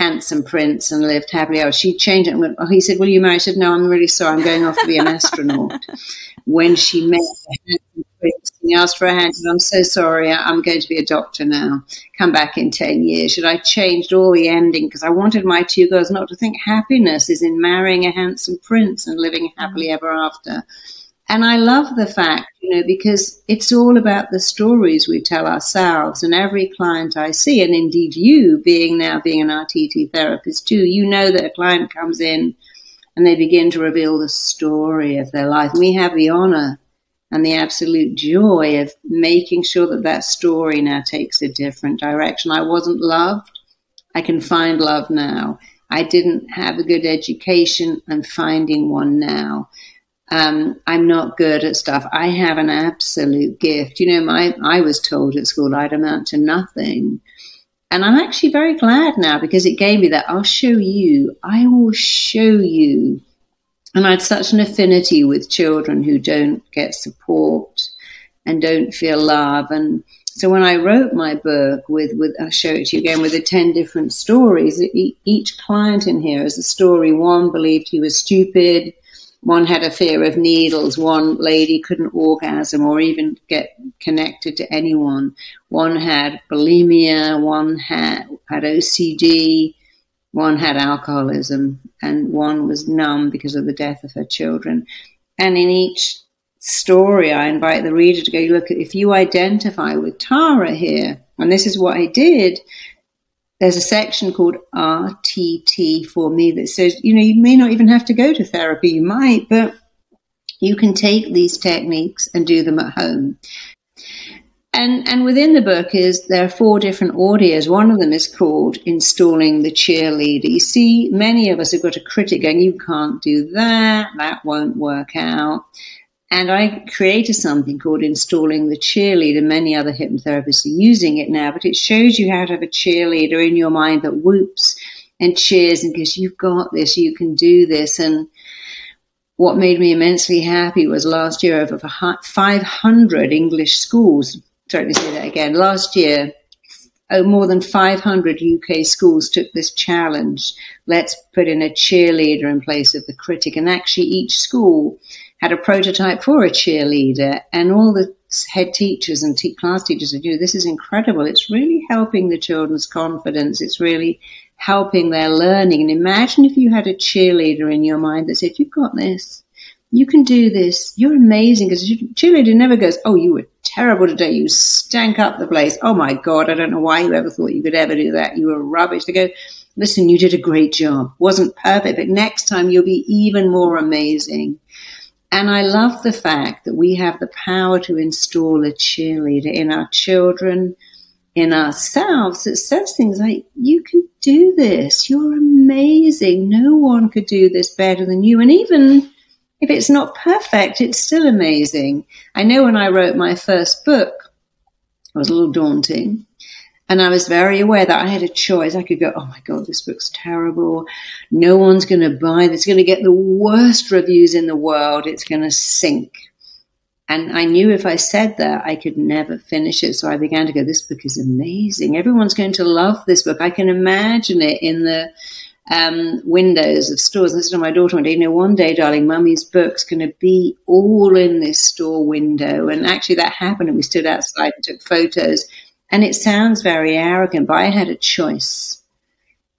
handsome prince and lived happily ever. She changed it and went, oh, he said, will you marry? I said, no, I'm really sorry. I'm going off to be an astronaut. when she met the handsome prince, he asked for a hand. I'm so sorry. I'm going to be a doctor now. Come back in 10 years. Should I changed all the ending because I wanted my two girls not to think happiness is in marrying a handsome prince and living happily mm. ever after. And I love the fact, you know, because it's all about the stories we tell ourselves. And every client I see, and indeed you being now being an RTT therapist too, you know that a client comes in and they begin to reveal the story of their life. And we have the honor and the absolute joy of making sure that that story now takes a different direction. I wasn't loved. I can find love now. I didn't have a good education. I'm finding one now um, I'm not good at stuff. I have an absolute gift. You know, my I was told at school I'd amount to nothing. And I'm actually very glad now because it gave me that I'll show you, I will show you. And I had such an affinity with children who don't get support and don't feel love. And so when I wrote my book with, with I'll show it to you again with the 10 different stories, each client in here is a story. One believed he was stupid one had a fear of needles. One lady couldn't orgasm or even get connected to anyone. One had bulimia. One had, had OCD. One had alcoholism. And one was numb because of the death of her children. And in each story, I invite the reader to go look at if you identify with Tara here, and this is what I did, there's a section called RTT for me that says, you know, you may not even have to go to therapy, you might, but you can take these techniques and do them at home. And, and within the book is there are four different audios. One of them is called Installing the Cheerleader. You see, many of us have got a critic going, you can't do that, that won't work out. And I created something called Installing the Cheerleader. Many other hypnotherapists are using it now, but it shows you how to have a cheerleader in your mind that whoops and cheers and goes, You've got this, you can do this. And what made me immensely happy was last year over 500 English schools. Sorry to say that again. Last year, oh, more than 500 UK schools took this challenge. Let's put in a cheerleader in place of the critic. And actually, each school had a prototype for a cheerleader, and all the head teachers and te- class teachers said, you this is incredible. It's really helping the children's confidence. It's really helping their learning. And imagine if you had a cheerleader in your mind that said, you've got this. You can do this. You're amazing. Because cheerleader never goes, oh, you were terrible today. You stank up the place. Oh my God. I don't know why you ever thought you could ever do that. You were rubbish. They go, listen, you did a great job. Wasn't perfect, but next time you'll be even more amazing. And I love the fact that we have the power to install a cheerleader in our children, in ourselves that says things like, you can do this. You're amazing. No one could do this better than you. And even if it's not perfect, it's still amazing. I know when I wrote my first book, it was a little daunting. And I was very aware that I had a choice. I could go, oh my God, this book's terrible. No one's going to buy this. It's going to get the worst reviews in the world. It's going to sink. And I knew if I said that, I could never finish it. So I began to go, this book is amazing. Everyone's going to love this book. I can imagine it in the um, windows of stores. And I said to my daughter one day, you know, one day, darling, mummy's book's going to be all in this store window. And actually that happened. And we stood outside and took photos. And it sounds very arrogant, but I had a choice.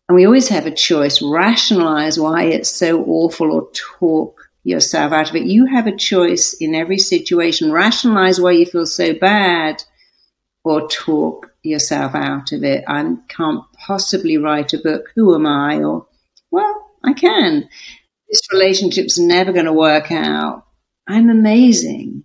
And we always have a choice. Rationalize why it's so awful or talk yourself out of it. You have a choice in every situation. Rationalize why you feel so bad or talk yourself out of it. I can't possibly write a book. Who am I? Or, well, I can. This relationship's never going to work out. I'm amazing.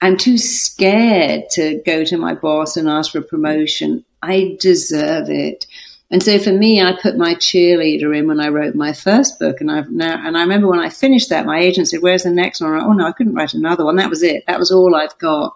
I'm too scared to go to my boss and ask for a promotion. I deserve it. And so for me, I put my cheerleader in when I wrote my first book. And I've now, and I remember when I finished that, my agent said, where's the next one? oh no, I couldn't write another one. That was it. That was all I've got.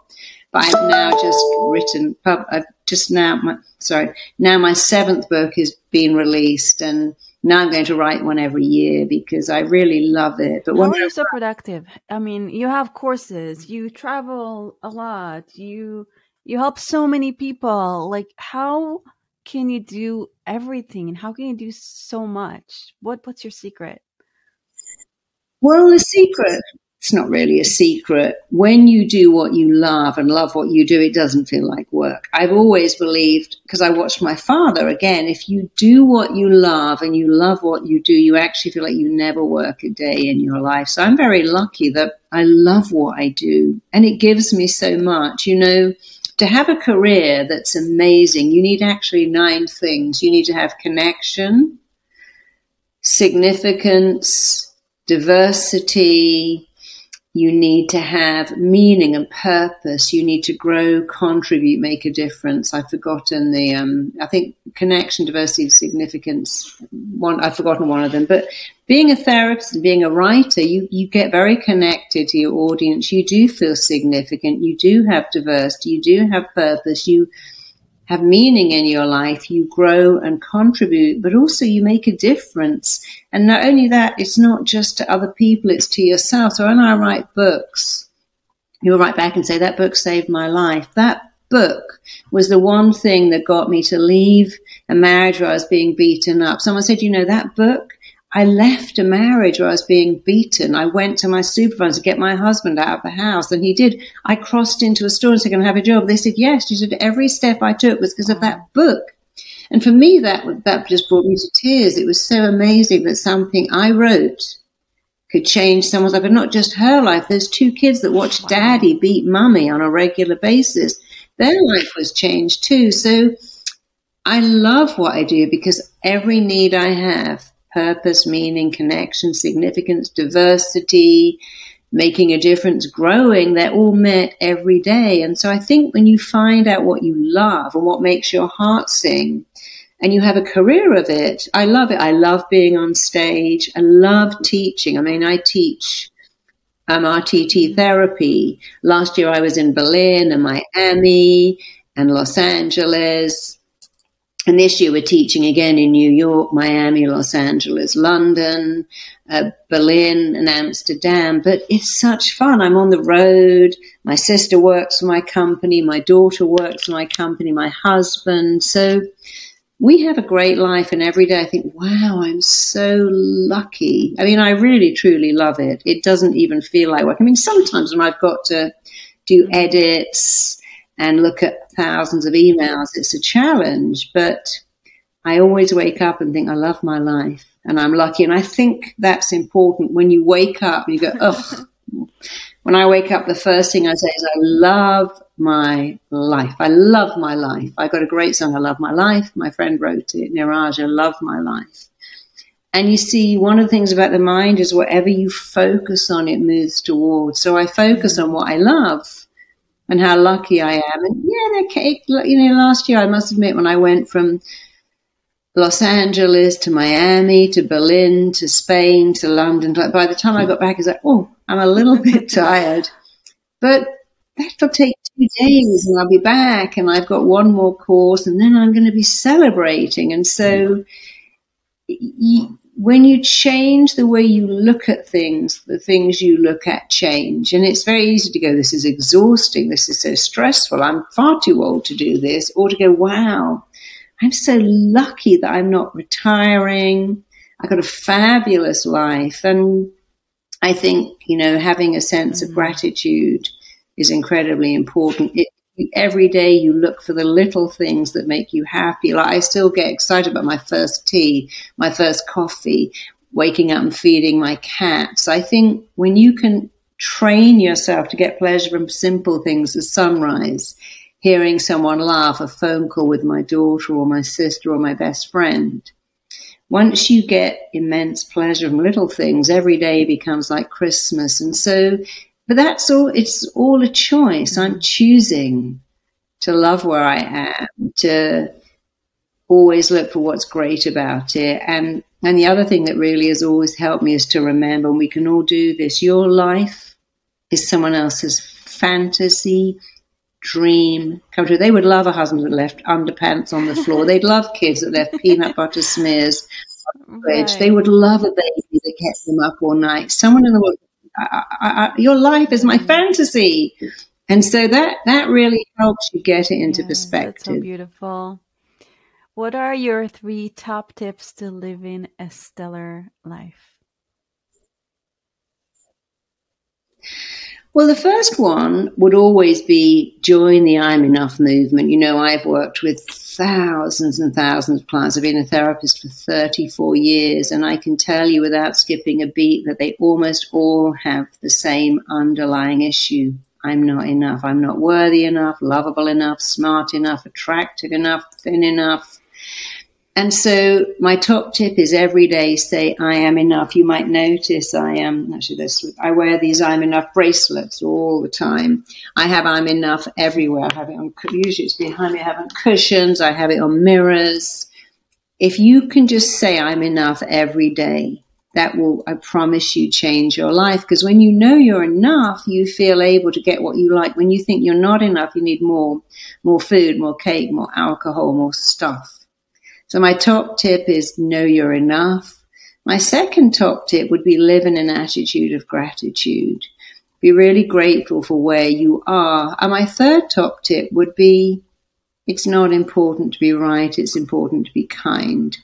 But I've now just written, I've just now, my, sorry, now my seventh book is being released and now I'm going to write one every year because I really love it. But when are you so productive? I mean, you have courses, you travel a lot, you, you help so many people. Like how can you do everything and how can you do so much? What, what's your secret? Well, the secret it's not really a secret. When you do what you love and love what you do, it doesn't feel like work. I've always believed, because I watched my father again, if you do what you love and you love what you do, you actually feel like you never work a day in your life. So I'm very lucky that I love what I do and it gives me so much. You know, to have a career that's amazing, you need actually nine things. You need to have connection, significance, diversity, you need to have meaning and purpose. You need to grow, contribute, make a difference. I've forgotten the, um, I think connection, diversity, significance. One, I've forgotten one of them. But being a therapist and being a writer, you, you get very connected to your audience. You do feel significant. You do have diversity. You do have purpose. You have meaning in your life, you grow and contribute, but also you make a difference. And not only that, it's not just to other people, it's to yourself. So when I write books, you'll write back and say, that book saved my life. That book was the one thing that got me to leave a marriage where I was being beaten up. Someone said, you know, that book I left a marriage where I was being beaten. I went to my supervisor to get my husband out of the house, and he did. I crossed into a store and said, "Can I have a job?" They said yes. She said every step I took was because of that book. And for me, that that just brought me to tears. It was so amazing that something I wrote could change someone's life, and not just her life. There's two kids that watch wow. daddy beat mummy on a regular basis. Their life was changed too. So I love what I do because every need I have purpose, meaning, connection, significance, diversity, making a difference, growing, they're all met every day. And so I think when you find out what you love and what makes your heart sing, and you have a career of it, I love it. I love being on stage. I love teaching. I mean, I teach um, RTT therapy. Last year I was in Berlin and Miami and Los Angeles and this year we're teaching again in New York, Miami, Los Angeles, London, uh, Berlin, and Amsterdam. But it's such fun. I'm on the road. My sister works for my company. My daughter works for my company. My husband. So we have a great life. And every day I think, wow, I'm so lucky. I mean, I really, truly love it. It doesn't even feel like work. I mean, sometimes when I've got to do edits, and look at thousands of emails. It's a challenge, but I always wake up and think, I love my life and I'm lucky. And I think that's important when you wake up and you go, oh, when I wake up, the first thing I say is, I love my life. I love my life. I got a great song, I Love My Life. My friend wrote it, Niraj, I love my life. And you see, one of the things about the mind is whatever you focus on, it moves towards. So I focus mm. on what I love and how lucky I am. And yeah, okay, you know, last year I must admit when I went from Los Angeles to Miami to Berlin to Spain to London, by the time I got back, I was like, oh, I'm a little bit tired, but that'll take two days and I'll be back and I've got one more course and then I'm going to be celebrating. And so when you change the way you look at things, the things you look at change. And it's very easy to go, this is exhausting, this is so stressful, I'm far too old to do this, or to go, wow, I'm so lucky that I'm not retiring. I got a fabulous life. And I think, you know, having a sense of mm-hmm. gratitude is incredibly important. It every day you look for the little things that make you happy. Like I still get excited about my first tea, my first coffee. waking up and feeding my cats. I think when you can train yourself to get pleasure from simple things, the sunrise, hearing someone laugh, a phone call with my daughter or my sister or my best friend. Once you get immense pleasure from little things, every day becomes like Christmas. And so, but that's all, it's all a choice. I'm choosing to love where I am, to always look for what's great about it. And and the other thing that really has always helped me is to remember, and we can all do this, your life is someone else's fantasy, dream come true. They would love a husband that left underpants on the floor. They'd love kids that left peanut butter smears on the fridge. Right. They would love a baby that kept them up all night. Someone in the world, I, I, your life is my mm. fantasy. And so that, that really helps you get it into perspective. That's so beautiful. What are your three top tips to living a stellar life? Well, the first one would always be join the I'm Enough movement. You know, I've worked with thousands and thousands of clients. I've been a therapist for 34 years, and I can tell you without skipping a beat that they almost all have the same underlying issue. I'm not enough. I'm not worthy enough, lovable enough, smart enough, attractive enough, thin enough, and so my top tip is every day say I am enough. You might notice I am actually this I wear these I'm enough bracelets all the time. I have I'm enough everywhere. I have it on usually it's behind me. I have it on cushions. I have it on mirrors. If you can just say I'm enough every day, that will I promise you change your life because when you know you're enough, you feel able to get what you like. When you think you're not enough, you need more, more food, more cake, more alcohol, more stuff so my top tip is know you're enough. My second top tip would be live in an attitude of gratitude. Be really grateful for where you are. And my third top tip would be it's not important to be right, it's important to be kind.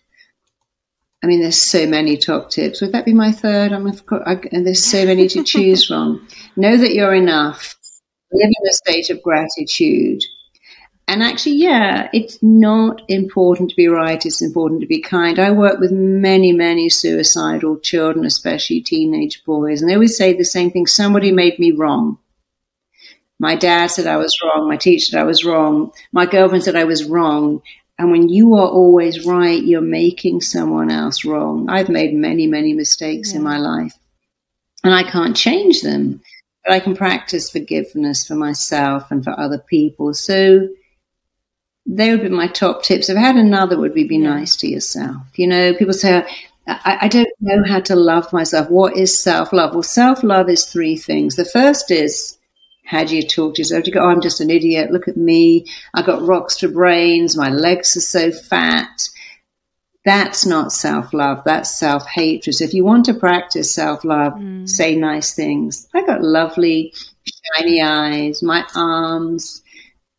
I mean, there's so many top tips. Would that be my third? I'm, I, and there's so many to choose from. Know that you're enough. Live in a state of gratitude. And actually, yeah, it's not important to be right. It's important to be kind. I work with many, many suicidal children, especially teenage boys, and they always say the same thing. Somebody made me wrong. My dad said I was wrong. My teacher said I was wrong. My girlfriend said I was wrong. And when you are always right, you're making someone else wrong. I've made many, many mistakes yeah. in my life and I can't change them, but I can practice forgiveness for myself and for other people. So they would be my top tips. If I had another, would be be nice to yourself. You know, people say, I, I don't know how to love myself. What is self love? Well, self love is three things. The first is how do you talk to yourself? Do you go, oh, I'm just an idiot. Look at me. I got rocks for brains. My legs are so fat. That's not self love. That's self hatred. So if you want to practice self love, mm. say nice things. I got lovely, shiny eyes. My arms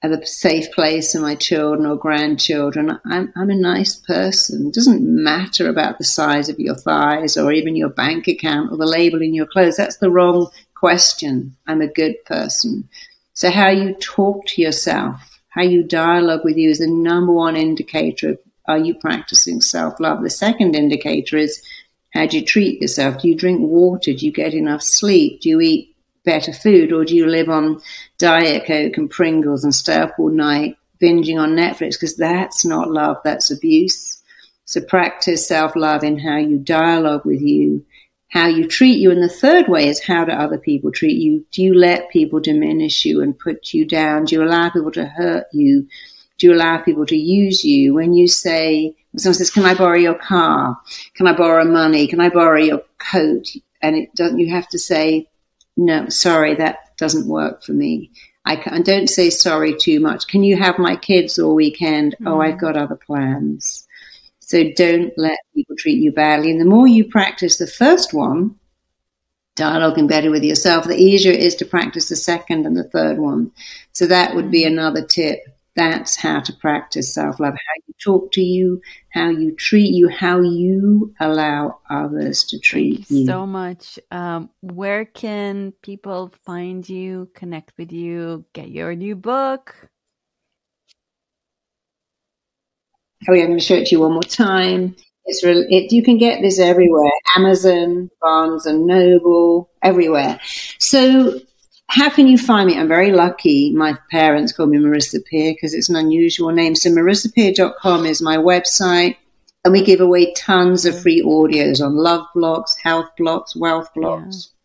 at a safe place for my children or grandchildren. I'm, I'm a nice person. It doesn't matter about the size of your thighs or even your bank account or the label in your clothes. That's the wrong question. I'm a good person. So, how you talk to yourself, how you dialogue with you is the number one indicator of are you practicing self love. The second indicator is how do you treat yourself? Do you drink water? Do you get enough sleep? Do you eat better food, or do you live on Diet Coke and Pringles and stay up all night binging on Netflix? Because that's not love, that's abuse. So practice self love in how you dialogue with you, how you treat you. And the third way is how do other people treat you? Do you let people diminish you and put you down? Do you allow people to hurt you? Do you allow people to use you? When you say, someone says, Can I borrow your car? Can I borrow money? Can I borrow your coat? And it doesn't, you have to say, no, sorry, that doesn't work for me. I can, don't say sorry too much. Can you have my kids all weekend? Mm. Oh, I've mm. got other plans. So don't let people treat you badly. And the more you practice the first one, dialoguing better with yourself, the easier it is to practice the second and the third one. So that would be mm. another tip. That's how to practice self love, how you talk to you, how you treat you, how you allow others to treat Thank you. So much. Um, where can people find you, connect with you, get your new book? Oh, yeah, I'm going to show it to you one more time. It's re- it, you can get this everywhere: Amazon, Barnes and Noble, everywhere. So, how can you find me? I'm very lucky. My parents call me Marisa Peer because it's an unusual name. So, marisapeer.com is my website. And we give away tons of free audios on love blocks, health blocks, wealth blocks. Yeah.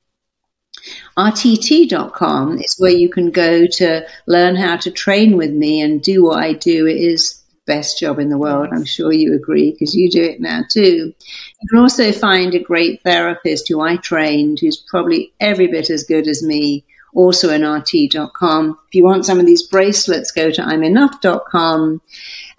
RTT.com is where you can go to learn how to train with me and do what I do. It is the best job in the world. I'm sure you agree because you do it now too. You can also find a great therapist who I trained who's probably every bit as good as me, also in RTT.com. If you want some of these bracelets, go to I'mEnough.com.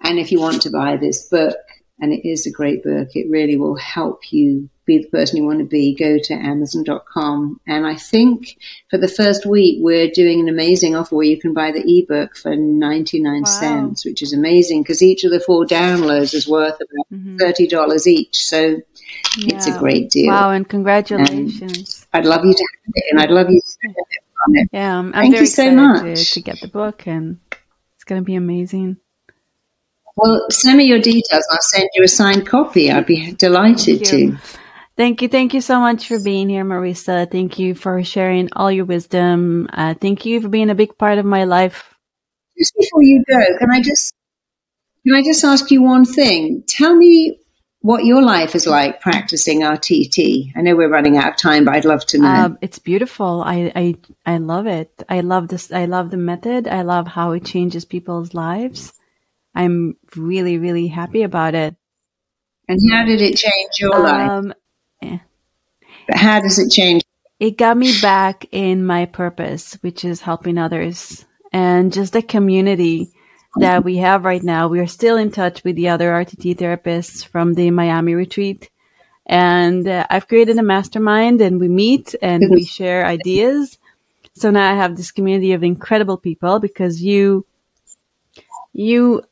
And if you want to buy this book, and it is a great book, it really will help you be the person you want to be, go to Amazon.com. And I think for the first week, we're doing an amazing offer where you can buy the ebook for 99 wow. cents, which is amazing because each of the four downloads is worth about mm-hmm. $30 each. So yeah. it's a great deal. Wow, and congratulations. And I'd love you to have it, and I'd love you to from it. Yeah, I'm, Thank very you so much. To, to get the book, and it's going to be amazing. Well, send me your details. I'll send you a signed copy. I'd be delighted to. Thank you. Thank you so much for being here, Marisa. Thank you for sharing all your wisdom. Uh, thank you for being a big part of my life. Just before you go, can I just can I just ask you one thing? Tell me what your life is like practicing RTT. I know we're running out of time, but I'd love to know. Um, it's beautiful. I, I I love it. I love this. I love the method. I love how it changes people's lives. I'm really really happy about it. And how did it change your um, life? Yeah. But how does it change? It got me back in my purpose, which is helping others and just the community that we have right now. We are still in touch with the other RTT therapists from the Miami retreat. And uh, I've created a mastermind and we meet and we share ideas. So now I have this community of incredible people because you, you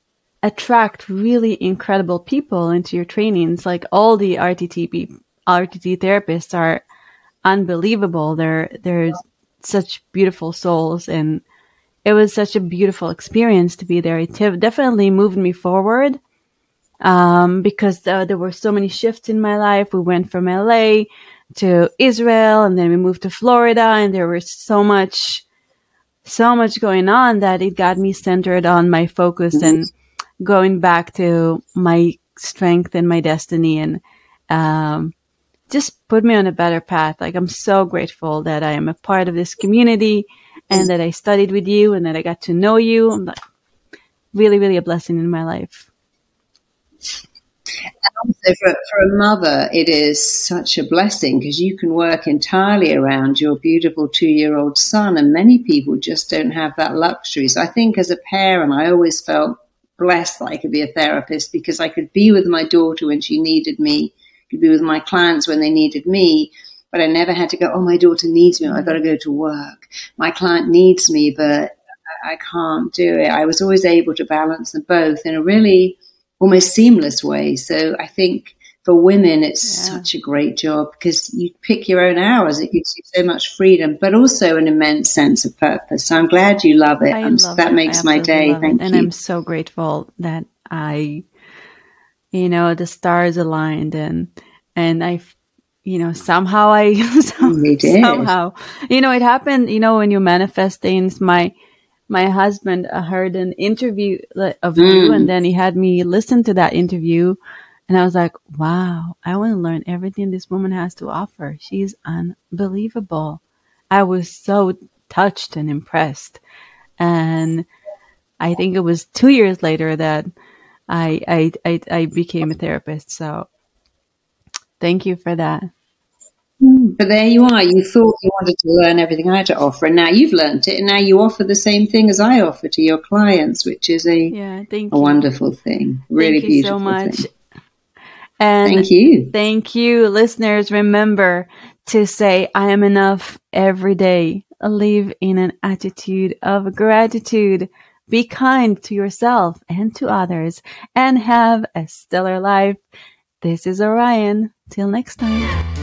attract really incredible people into your trainings. Like all the RTT RTT therapists are unbelievable. They're they're such beautiful souls, and it was such a beautiful experience to be there. It definitely moved me forward um, because uh, there were so many shifts in my life. We went from LA to Israel, and then we moved to Florida, and there was so much, so much going on that it got me centered on my focus mm-hmm. and going back to my strength and my destiny and um, just put me on a better path. Like I'm so grateful that I am a part of this community and mm. that I studied with you and that I got to know you. I'm like really, really a blessing in my life. And also for, for a mother, it is such a blessing because you can work entirely around your beautiful two year old son. And many people just don't have that luxury. So I think as a parent, I always felt blessed that I could be a therapist because I could be with my daughter when she needed me could be with my clients when they needed me. But I never had to go, oh, my daughter needs me. I've got to go to work. My client needs me, but I can't do it. I was always able to balance them both in a really almost seamless way. So I think for women, it's yeah. such a great job because you pick your own hours. It gives you so much freedom, but also an immense sense of purpose. So I'm glad you love it. Love that it. makes my day. Thank you. And I'm so grateful that I you know, the stars aligned and, and I, you know, somehow I, somehow, you know, it happened, you know, when you manifest things, my, my husband uh, heard an interview of mm. you and then he had me listen to that interview and I was like, wow, I want to learn everything this woman has to offer. She's unbelievable. I was so touched and impressed. And I think it was two years later that I, I, I, I became a therapist. So thank you for that. Hmm, but there you are. You thought you wanted to learn everything I had to offer, and now you've learned it, and now you offer the same thing as I offer to your clients, which is a yeah, thank a you. wonderful thing. Really thank beautiful so much. Thing. And thank you. Thank you, listeners. Remember to say I am enough every day. Live in an attitude of gratitude. Be kind to yourself and to others and have a stellar life. This is Orion. Till next time.